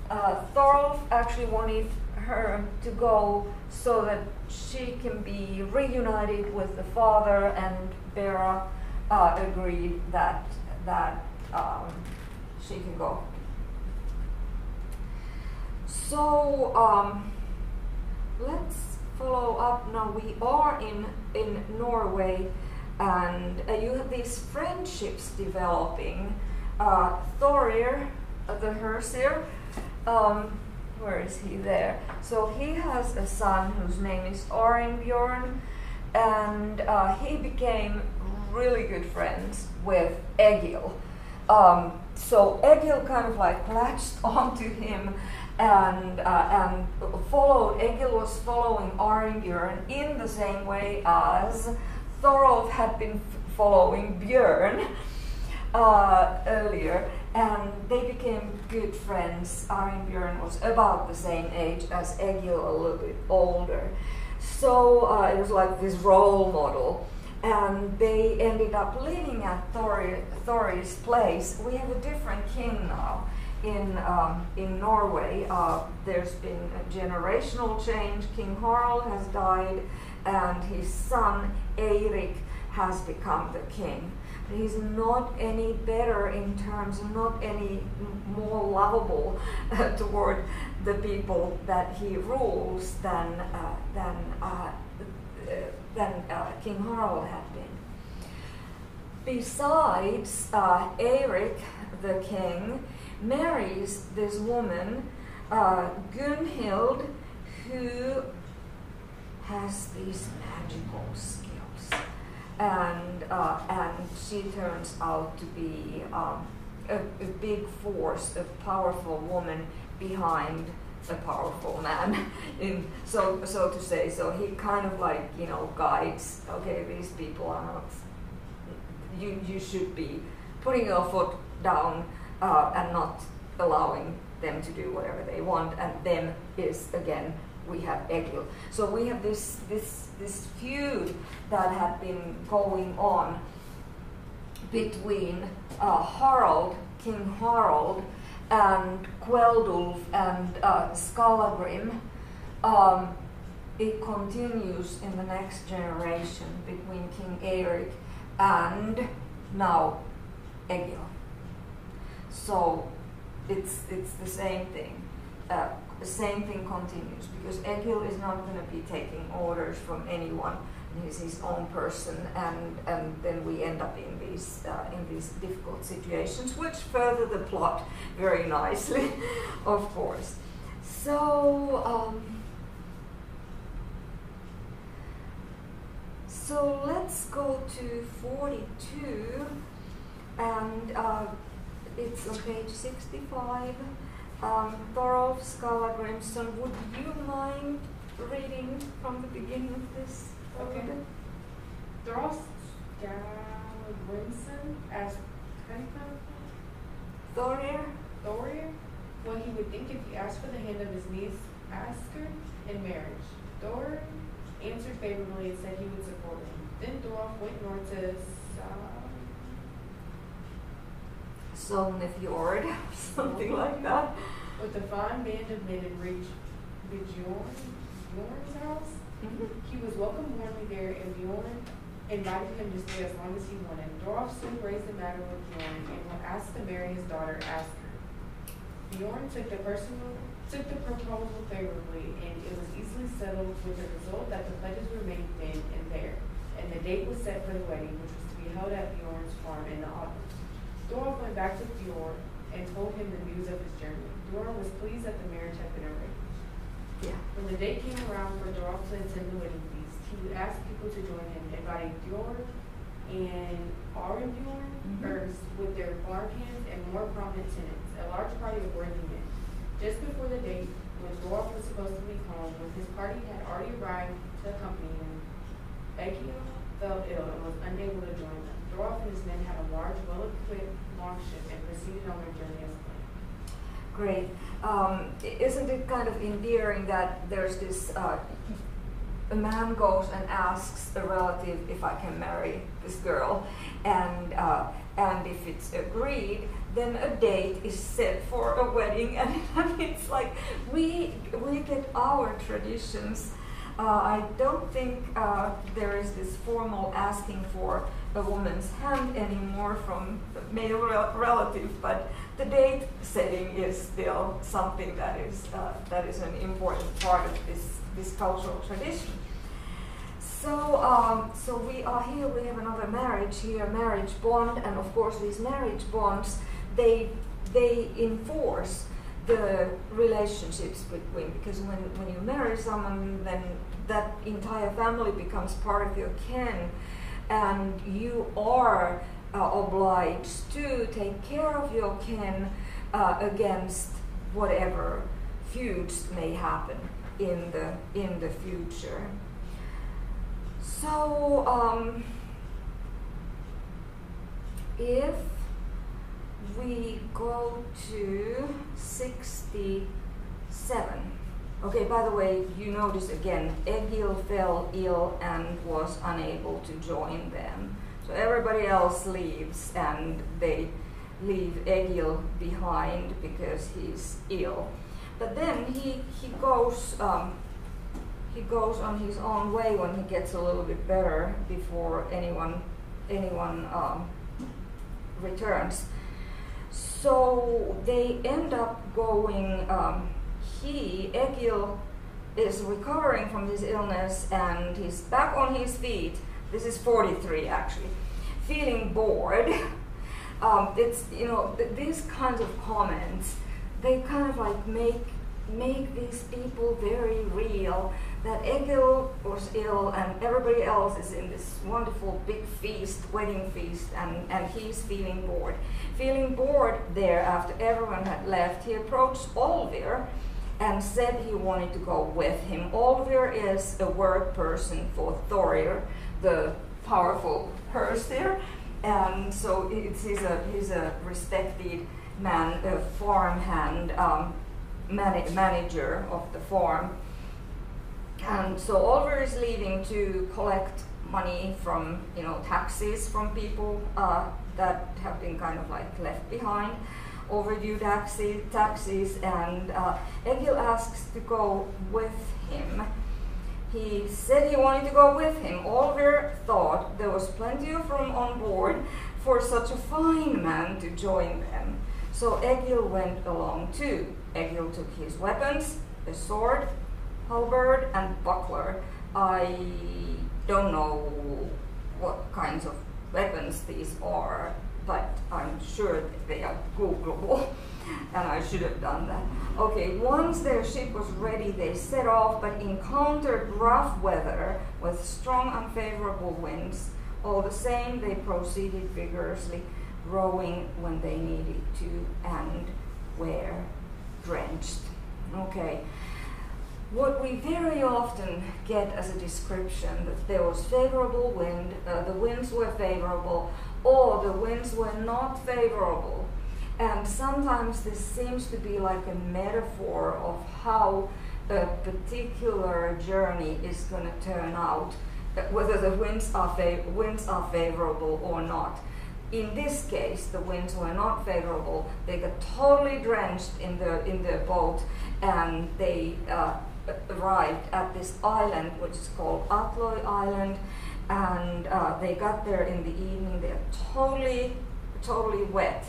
uh, Thorolf actually wanted her to go so that she can be reunited with the father, and Bera uh, agreed that that um, she can go. So um, let's follow up now. We are in in Norway, and uh, you have these friendships developing. Uh, Thorir, uh, the Hersir. Um, where is he there? So he has a son whose name is Arinbjorn, and uh, he became really good friends with Egil. Um, so Egil kind of like latched onto him and uh, and followed. Egil was following Arinbjörn in the same way as Thorolf had been following Björn uh, earlier, and they became good friends. Arinbjörn was about the same age as Egil, a little bit older. So uh, it was like this role model and they ended up living at Thorir's place. We have a different king now in um, in Norway. Uh, there's been a generational change. King Harald has died, and his son Eirik has become the king. But he's not any better in terms, not any more lovable uh, toward the people that he rules than uh, than uh, than uh, King Harald had been. Besides, uh, Eric, the king, marries this woman, uh, Gunhild, who has these magical skills. And, uh, and she turns out to be um, a, a big force, a powerful woman behind a powerful man in so so to say so he kind of like you know guides okay these people are not you you should be putting your foot down uh, and not allowing them to do whatever they want. And them is again we have Egil. So we have this this this feud that had been going on between uh, Harald King Harald and Kveldulf and uh, Skallagrim, um, it continues in the next generation between King Eric and now Egil. So it's it's the same thing. Uh, the same thing continues because Egil is not going to be taking orders from anyone he's his own person, and, and then we end up in these, uh, in these difficult situations, which further the plot very nicely, of course. So, um, so let's go to 42, and uh, it's on page 65. Um, Thorolf Skallagrimsson, would you mind reading from the beginning of this? Okay. Throst Grimson asked Honeycomb Thorir? Thorir what he would think if he asked for the hand of his niece Asgerd in marriage. Thor answered favorably and said he would support him. Then Thorolf went north to uh, Sognefjord, something like that. With the fine band of men and reached Bjorn, Bjorn's house. Mhm. He was welcomed warmly there, and Bjorn invited him to stay as long as he wanted. Thorolf soon raised the matter with Bjorn and asked to marry his daughter Asgerd. Bjorn took the personal took the proposal favorably, and it was easily settled with the result that the pledges were made then and there, and the date was set for the wedding, which was to be held at Bjorn's farm in the autumn. Thorolf went back to Bjorn and told him the news of his journey. Bjorn was pleased that the marriage had been arranged. Yeah. When the day came around for Thorolf to attend the wedding feast, he asked people to join him, inviting Bjorn and Arinbjorn Mhm. first with their farm and more prominent tenants, a large party of worthy men. Just before the date, when Thorolf was supposed to be home, when his party had already arrived to accompany him, Egil fell ill and was unable to join them. Thorolf and his men had a large, well-equipped longship and proceeded on their journey as planned. Great. Um, isn't it kind of endearing that there's this uh, a man goes and asks a relative if I can marry this girl, and uh, and if it's agreed, then a date is set for a wedding, and I it's like we we get our traditions. Uh, I don't think uh, there is this formal asking for a woman's hand anymore from male rel- relative, but the date setting is still something that is uh, that is an important part of this this cultural tradition. So, um, so we are here. We have another marriage here, marriage bond, and of course, these marriage bonds they they enforce the relationships between because when when you marry someone, then that entire family becomes part of your kin, and you are uh, obliged to take care of your kin uh, against whatever feuds may happen in the in the future. So um, if we go to 67. Okay, by the way, you notice again, Egil fell ill and was unable to join them. So everybody else leaves and they leave Egil behind because he's ill. But then he, he goes um, he goes on his own way when he gets a little bit better before anyone anyone um, returns. So they end up going. Um, he Egil is recovering from his illness and he's back on his feet. This is 43 actually, feeling bored. Um, it's you know th- these kinds of comments they kind of like make make these people very real that Egil was ill and everybody else is in this wonderful big feast, wedding feast, and, and he's feeling bored. Feeling bored there after everyone had left, he approached Olvir and said he wanted to go with him. Olvir is a work person for Thorir, the powerful Hersir, and so it's, he's, a, he's a respected man, a farmhand, um, man- manager of the farm and so Olver is leaving to collect money from, you know, taxes from people uh, that have been kind of like left behind, overdue taxi, taxes, and uh, Egil asks to go with him. He said he wanted to go with him. Olver thought there was plenty of room on board for such a fine man to join them. So Egil went along too. Egil took his weapons, a sword, halberd and buckler. I don't know what kinds of weapons these are, but I'm sure they are Googleable, and I should have done that. Okay, once their ship was ready, they set off, but encountered rough weather with strong unfavorable winds. All the same, they proceeded vigorously, rowing when they needed to, and were drenched. Okay, what we very often get as a description that there was favorable wind, uh, the winds were favorable, or the winds were not favorable. And sometimes this seems to be like a metaphor of how a particular journey is going to turn out, whether the winds are, winds are favorable or not. In this case, the winds were not favorable. They got totally drenched in the in the boat, and they uh, arrived at this island, which is called Atloy Island, and uh, they got there in the evening. They're totally, totally wet.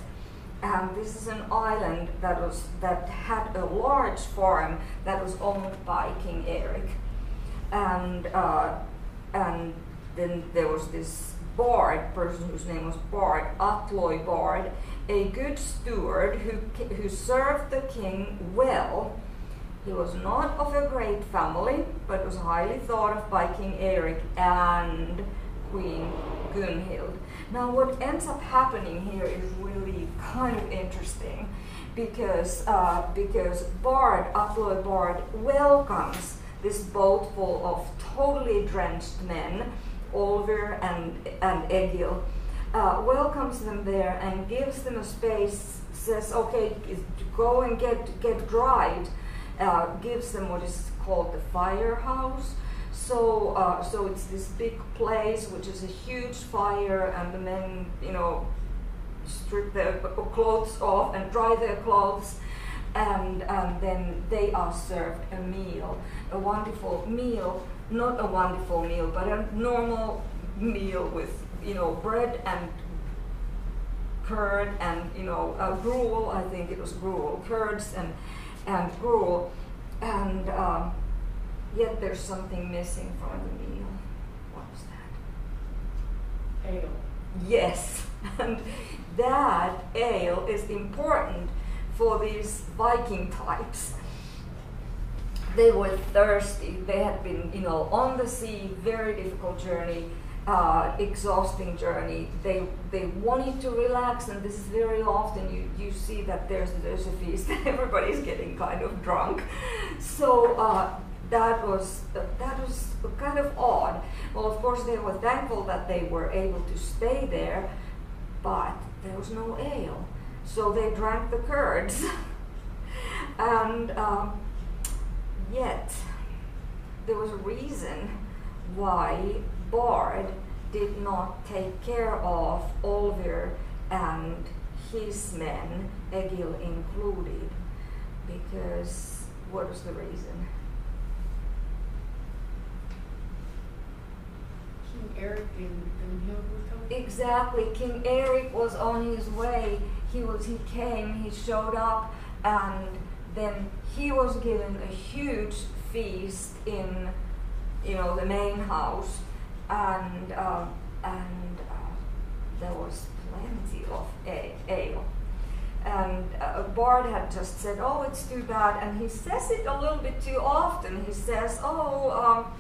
And this is an island that was that had a large farm that was owned by King Eric, and uh, and then there was this Bard person whose name was Bard Atloy Bard, a good steward who who served the king well he was not of a great family, but was highly thought of by King Eric and Queen Gunhild. Now, what ends up happening here is really kind of interesting because uh, because Bard, Atloy Bard, welcomes this boat full of totally drenched men, Olver and and Egil, uh, welcomes them there and gives them a space. Says, "Okay, go and get get dried." uh, gives them what is called the firehouse. So, uh, so it's this big place which is a huge fire, and the men, you know, strip their clothes off and dry their clothes, and um, then they are served a meal, a wonderful meal, not a wonderful meal, but a normal meal with, you know, bread and curd and, you know, uh, gruel. I think it was gruel, curds and and gruel, and um, yet there's something missing from the meal. What was that? Ale. Yes, and that ale is important for these Viking types. They were thirsty. They had been, you know, on the sea, very difficult journey, uh, exhausting journey. They they wanted to relax, and this is very often you, you see that there's there's a feast everybody's getting kind of drunk. So uh, that was that was kind of odd. Well, of course they were thankful that they were able to stay there, but there was no ale, so they drank the curds, and um, yet there was a reason why Bard did not take care of Olvir and his men, Egil included, because what was the reason? King Eric and Gunhild were coming. Exactly. King Eric was on his way. He was he came, he showed up and then he was given a huge feast in you know the main house and uh, and uh, there was plenty of ale. And uh, Bard had just said, "Oh, it's too bad," and he says it a little bit too often. He says, "Oh, um,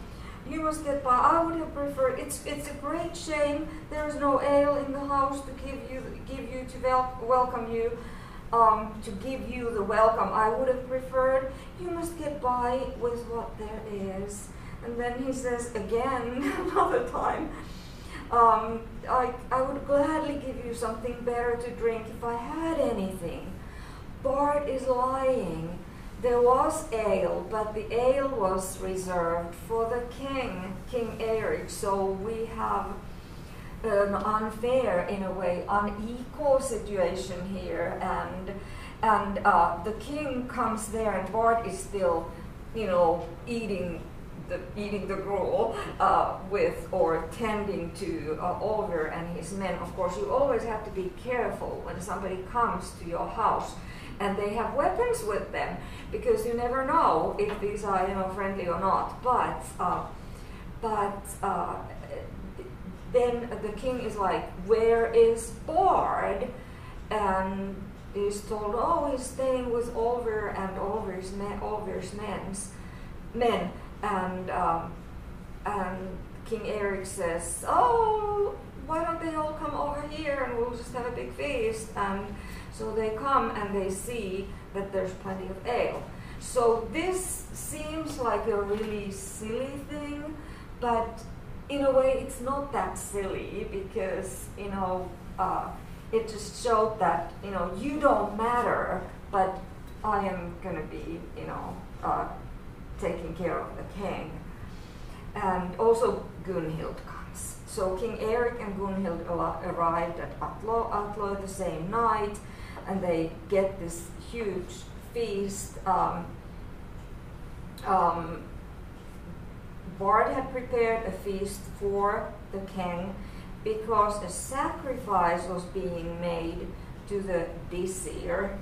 you must get by. I would have preferred. It's it's a great shame there is no ale in the house to give you give you to wel- welcome you." Um, to give you the welcome, I would have preferred. You must get by with what there is. And then he says again, another time, um, I, I would gladly give you something better to drink if I had anything. Bard is lying. There was ale, but the ale was reserved for the king, King Eric. So we have an unfair, in a way, unequal situation here. And and uh, the king comes there, and Bard is still, you know, eating the, eating the gruel uh, with or tending to uh, Olvir and his men. Of course, you always have to be careful when somebody comes to your house and they have weapons with them because you never know if these are you know friendly or not. But uh, but uh, then the king is like, "Where is Bard?" and he's told, "Oh, he's staying with Olvir and Olvir's men, Olvir's men's men." and um, and King Eric says, "Oh, why don't they all come over here and we'll just have a big feast?" And so they come and they see that there's plenty of ale. So this seems like a really silly thing, but in a way, it's not that silly because you know uh, it just showed that you know you don't matter, but I am going to be you know. Uh, taking care of the king. And also Gunhild comes. So King Eric and Gunhild arrived at Atlo, Atlo the same night, and they get this huge feast. Um, um, Bard had prepared a feast for the king because a sacrifice was being made to the Disir,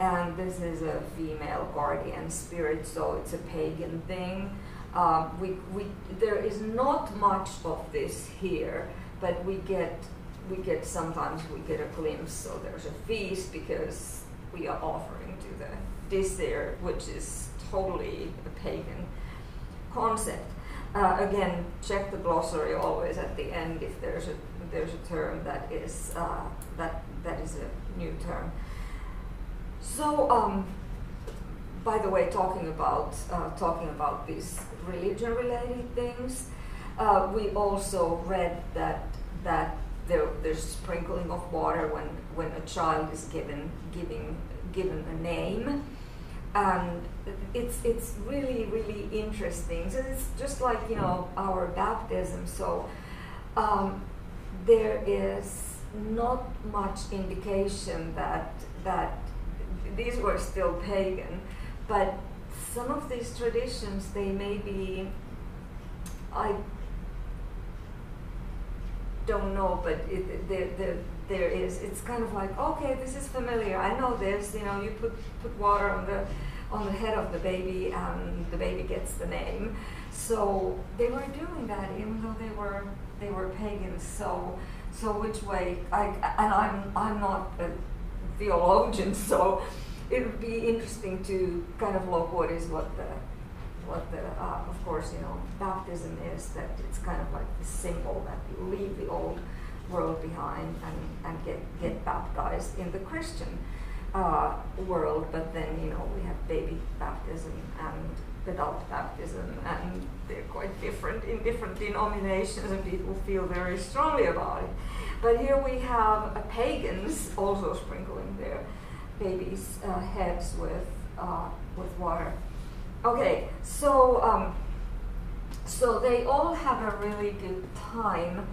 and this is a female guardian spirit, so it's a pagan thing. Uh, we, we, there is not much of this here, but we get, we get sometimes we get a glimpse. So there's a feast because we are offering to the Disir, which is totally a pagan concept. Uh, again, check the glossary always at the end if there's a there's a term that is uh, that that is a new term. So, um, by the way, talking about uh, talking about these religion-related things, uh, we also read that that there, there's sprinkling of water when when a child is given giving given a name, and it's it's really really interesting. So it's just like you know our baptism. So um, there is not much indication that that these were still pagan, but some of these traditions they may be I don't know, but it, there, there, there is. It's kind of like okay, this is familiar. I know this. You know, you put put water on the on the head of the baby, and the baby gets the name. So they were doing that, even though they were they were pagans. So so which way? I and I'm I'm not a theologian, so it would be interesting to kind of look what is what the what the uh, of course you know baptism is that it's kind of like the symbol that you leave the old world behind and, and get get baptized in the Christian uh, world. But then you know we have baby baptism and adult baptism, and they're quite different in different denominations, and people feel very strongly about it. But here we have uh, pagans also sprinkling their babies' uh, heads with uh, with water. Okay, so um, so they all have a really good time,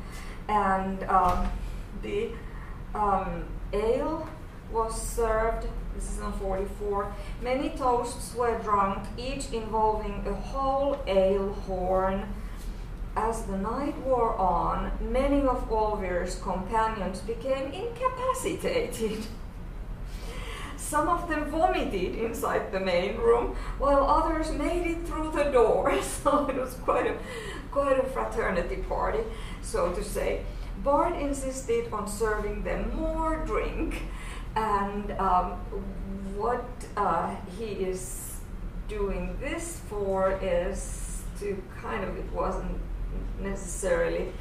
and um, the um, ale was served. This is on 44. Many toasts were drunk, each involving a whole ale horn. As the night wore on, many of Olvir's companions became incapacitated. Some of them vomited inside the main room, while others made it through the door. So it was quite a, quite a fraternity party, so to say. Bard insisted on serving them more drink, and um, what uh, he is doing this for is to kind of, it wasn't necessarily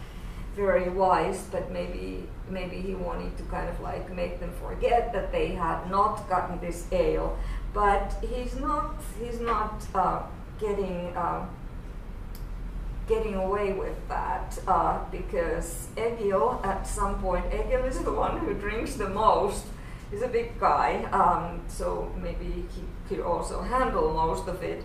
very wise, but maybe maybe he wanted to kind of like make them forget that they had not gotten this ale. But he's not he's not uh, getting uh, getting away with that uh, because Egil at some point Egil is the one who drinks the most. He's a big guy, um, so maybe he could also handle most of it.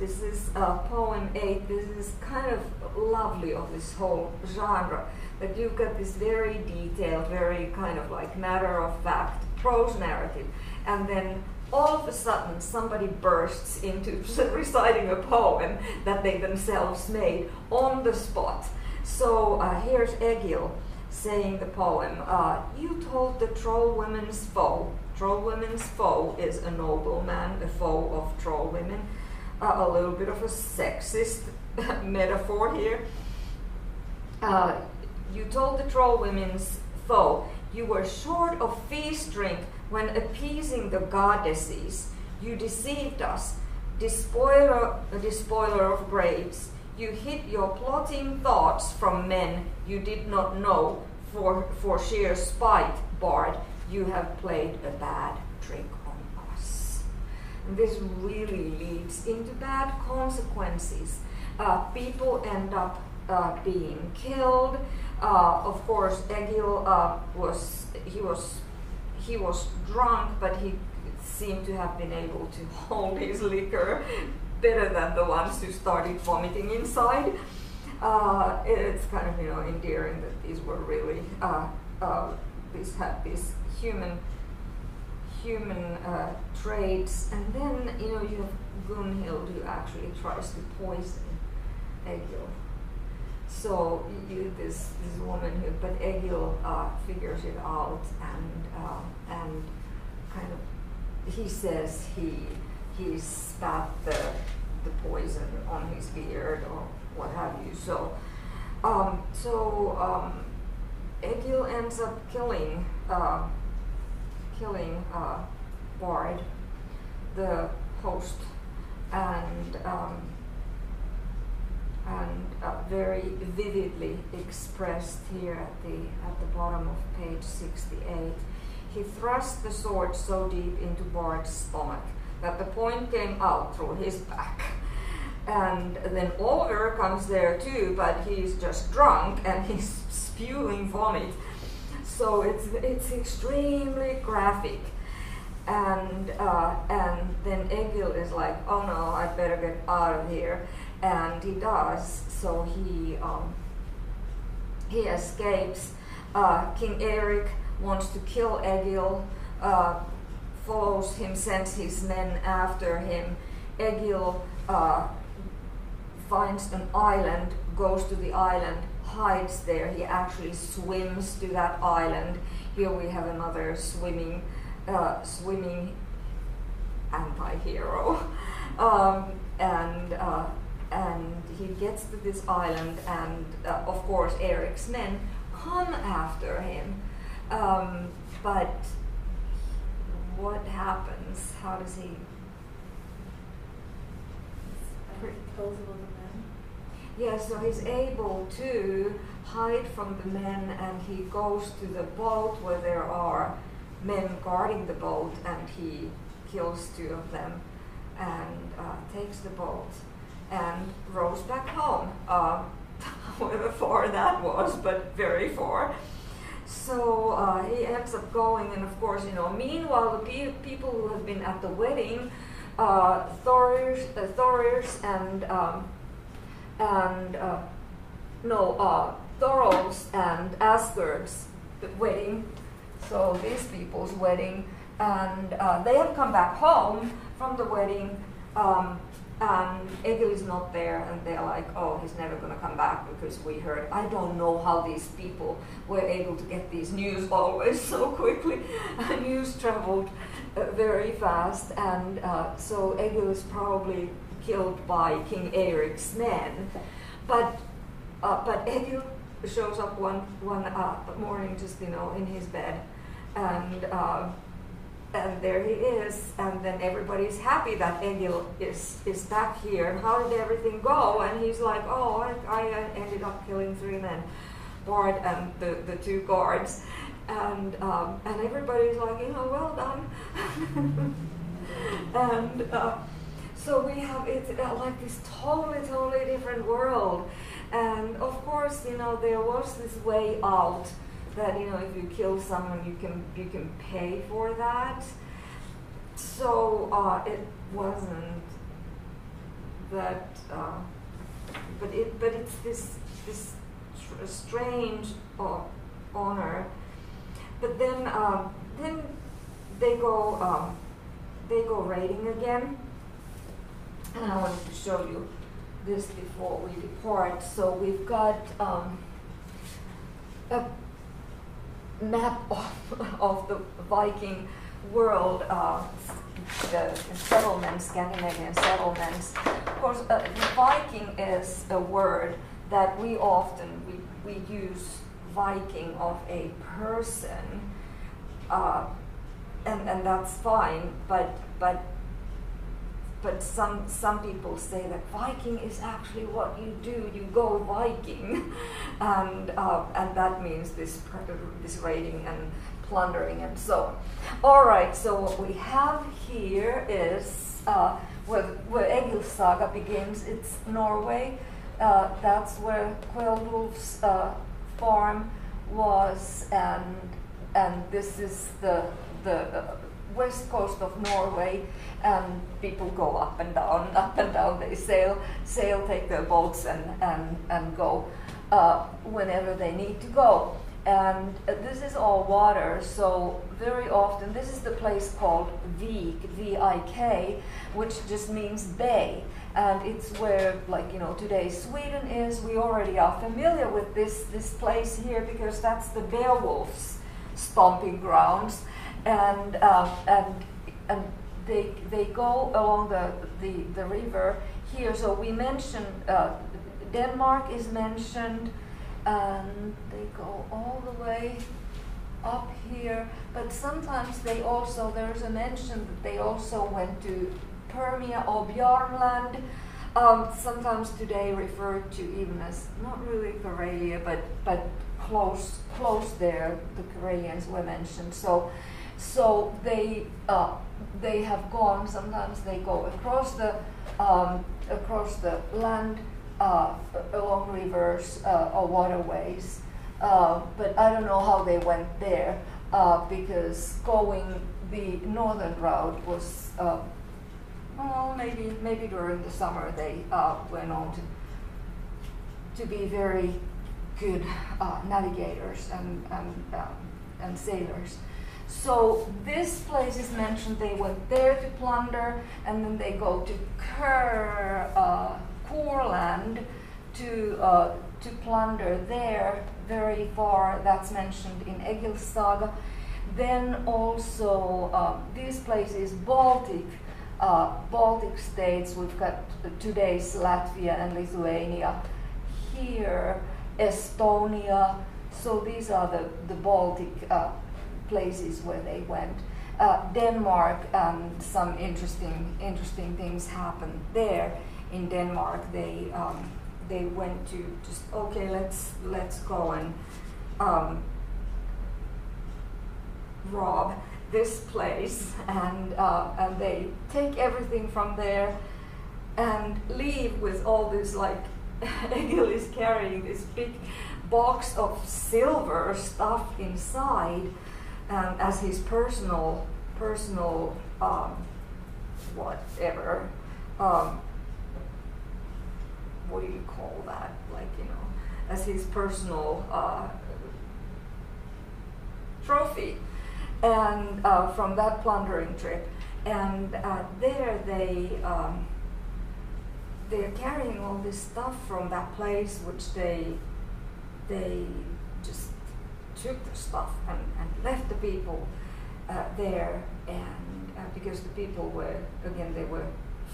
This is uh, poem eight. This is kind of lovely of this whole genre that you've got this very detailed, very kind of like matter of fact prose narrative, and then all of a sudden somebody bursts into reciting a poem that they themselves made on the spot. So uh, here's Egil saying the poem uh, You told the troll women's foe. Troll women's foe is a nobleman, a foe of troll women. Uh, a little bit of a sexist metaphor here. Uh, you told the troll women's foe you were short of feast drink when appeasing the goddesses. You deceived us, despoiler, despoiler of graves. You hid your plotting thoughts from men you did not know. For, for sheer spite, Bard, you have played a bad trick on us. And this really leads into bad consequences. Uh, people end up uh, being killed. Uh, of course, Egil uh, was he was he was drunk, but he seemed to have been able to hold his liquor better than the ones who started vomiting inside. Uh, it's kind of you know endearing that these were really uh, uh, these had human human uh, traits, and then you know you have Gunhild who actually tries to poison Egil so you, this this woman who, but Egil uh, figures it out and uh, and kind of he says he he spat the the poison on his beard or what have you. So um, so um, Egil ends up killing uh, killing uh, Bard, the host, and um, and uh, very vividly expressed here at the at the bottom of page 68. He thrust the sword so deep into Bard's stomach that the point came out through his back. And then Olvir comes there too, but he's just drunk and he's spewing vomit. So it's it's extremely graphic. And uh, and then Egil is like, oh no, I better get out of here and he does. So he um, he escapes. Uh, King Eirik wants to kill Egil, uh, follows him, sends his men after him. Egil uh, finds an island, goes to the island, hides there. He actually swims to that island. Here we have another swimming, uh, swimming anti-hero, um, and uh, and he gets to this island, and uh, of course, Eirik's men come after him. Um, but what happens? How does he? disposal of the men. Yeah, so he's able to hide from the men and he goes to the boat where there are men guarding the boat and he kills two of them and uh, takes the boat and rows back home. Uh, however far that was, but very far. So uh, he ends up going, and of course, you know, meanwhile, the pe- people who have been at the wedding, uh, Thorir's, uh, Thorir's and um, and uh, no, uh, and Asgerd's wedding, so these people's wedding, and uh, they have come back home from the wedding, um, and Egil is not there, and they're like, oh, he's never going to come back because we heard. I don't know how these people were able to get these news always so quickly. news traveled uh, very fast, and uh, so Egil is probably killed by King Eirik's men. But uh, but Egil shows up one one uh, morning, just you know, in his bed, and uh, and there he is, and then everybody's happy that Egil is is back here. How did everything go? And he's like, oh, I, I ended up killing three men, Bard and the the two guards. And um, and everybody's like, you know, well done. and uh, so we have it's uh, like this totally, totally different world. And of course, you know, there was this way out that you know if you kill someone, you can you can pay for that. So uh, it wasn't that, uh, but it but it's this this tr- strange uh, honor. But then um, then they go um, they go raiding again and I wanted to show you this before we depart. So we've got um, a map of, of the Viking world, uh, the settlements, Scandinavian settlements. Of course, uh, Viking is a word that we often we, we use Viking of a person, uh, and and that's fine. But but but some some people say that Viking is actually what you do. You go Viking, and uh, and that means this this raiding and plundering and so on. All right. So what we have here is uh, where where Egil Saga begins. It's Norway. Uh, that's where Kveldulf's uh, farm was, and and this is the the uh, west coast of Norway, and people go up and down, up and down. They sail, sail, take their boats, and and and go uh, whenever they need to go. And uh, this is all water, so very often this is the place called Vik, V-I-K, which just means bay, and it's where, like you know, today Sweden is. We already are familiar with this this place here because that's the Beowulf's stomping grounds and um, and and they they go along the the, the river here. So we mentioned uh, Denmark is mentioned, and they go all the way up here. But sometimes they also there's a mention that they also went to Permia or Bjarnland. Um, sometimes today referred to even as not really Karelia, but but close close there. The Karelians were mentioned. So so they uh, they have gone. Sometimes they go across the um, across the land uh, along rivers uh, or waterways. Uh, but I don't know how they went there uh, because going the northern route was uh, well maybe maybe during the summer they went on to to be very good navigators and and, um, and sailors. So this place is mentioned. They went there to plunder, and then they go to uh, Kurland to uh, to plunder there very far. That's mentioned in Egil's saga. Then also uh, place is Baltic, uh, Baltic states. We've got today's Latvia and Lithuania here, Estonia. So these are the the Baltic uh, places where they went. Uh, Denmark, um, some interesting interesting things happened there. In Denmark, they um, they went to just okay, let's let's go and um, rob this place, and uh, and they take everything from there and leave with all this like Egil is carrying this big box of silver stuff inside um, as his personal personal um, whatever um, what do you call that? Like you know as his personal uh, trophy. And uh, from that plundering trip. And uh, there they um, they're carrying all this stuff from that place which they they just took the stuff and, and left the people uh, there and uh, because the people were again they were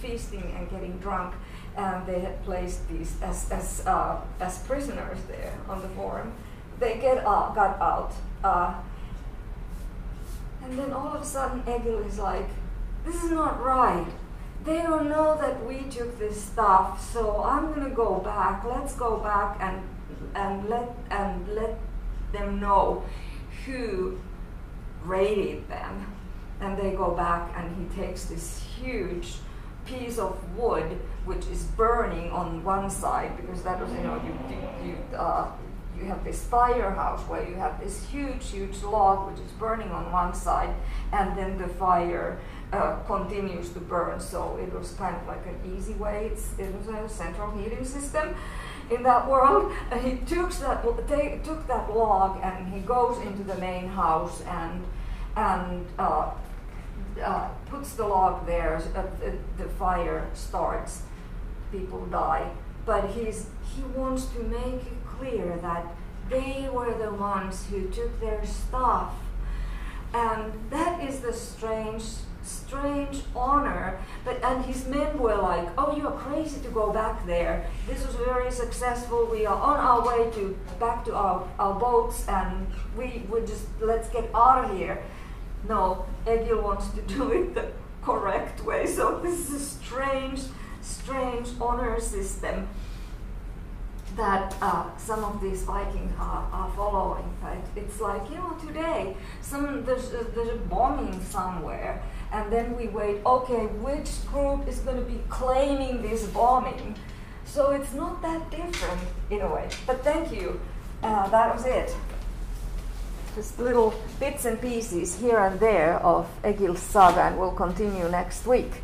feasting and getting drunk and they had placed these as as uh, as prisoners there on the forum they get uh, got out uh, and then all of a sudden Egil is like this is not right they don't know that we took this stuff, so I'm gonna go back. Let's go back and and let and let them know who raided them. And they go back and he takes this huge piece of wood which is burning on one side because that was you know you you, you uh, you have this firehouse where you have this huge huge log which is burning on one side and then the fire uh, continues to burn. So it was kind of like an easy way. It's, it was a central heating system in that world. And he took that they took that log and he goes into the main house and and uh, uh, puts the log there. Uh, the, fire starts. People die, but he's he wants to make it clear that they were the ones who took their stuff. And that is the strange strange honor. But and his men were like, "Oh, you are crazy to go back there. This was very successful. We are on our way to back to our, our boats, and we would just let's get out of here." No, Egil wants to do it the correct way. So this is a strange, strange honor system that uh, some of these Vikings are, are following. Right? It's like you know today, some there's there's a bombing somewhere, and then we wait. Okay, which group is going to be claiming this bombing? So it's not that different in a way. But thank you. Uh, that was it. Just little bits and pieces here and there of Egil's saga, and we'll continue next week.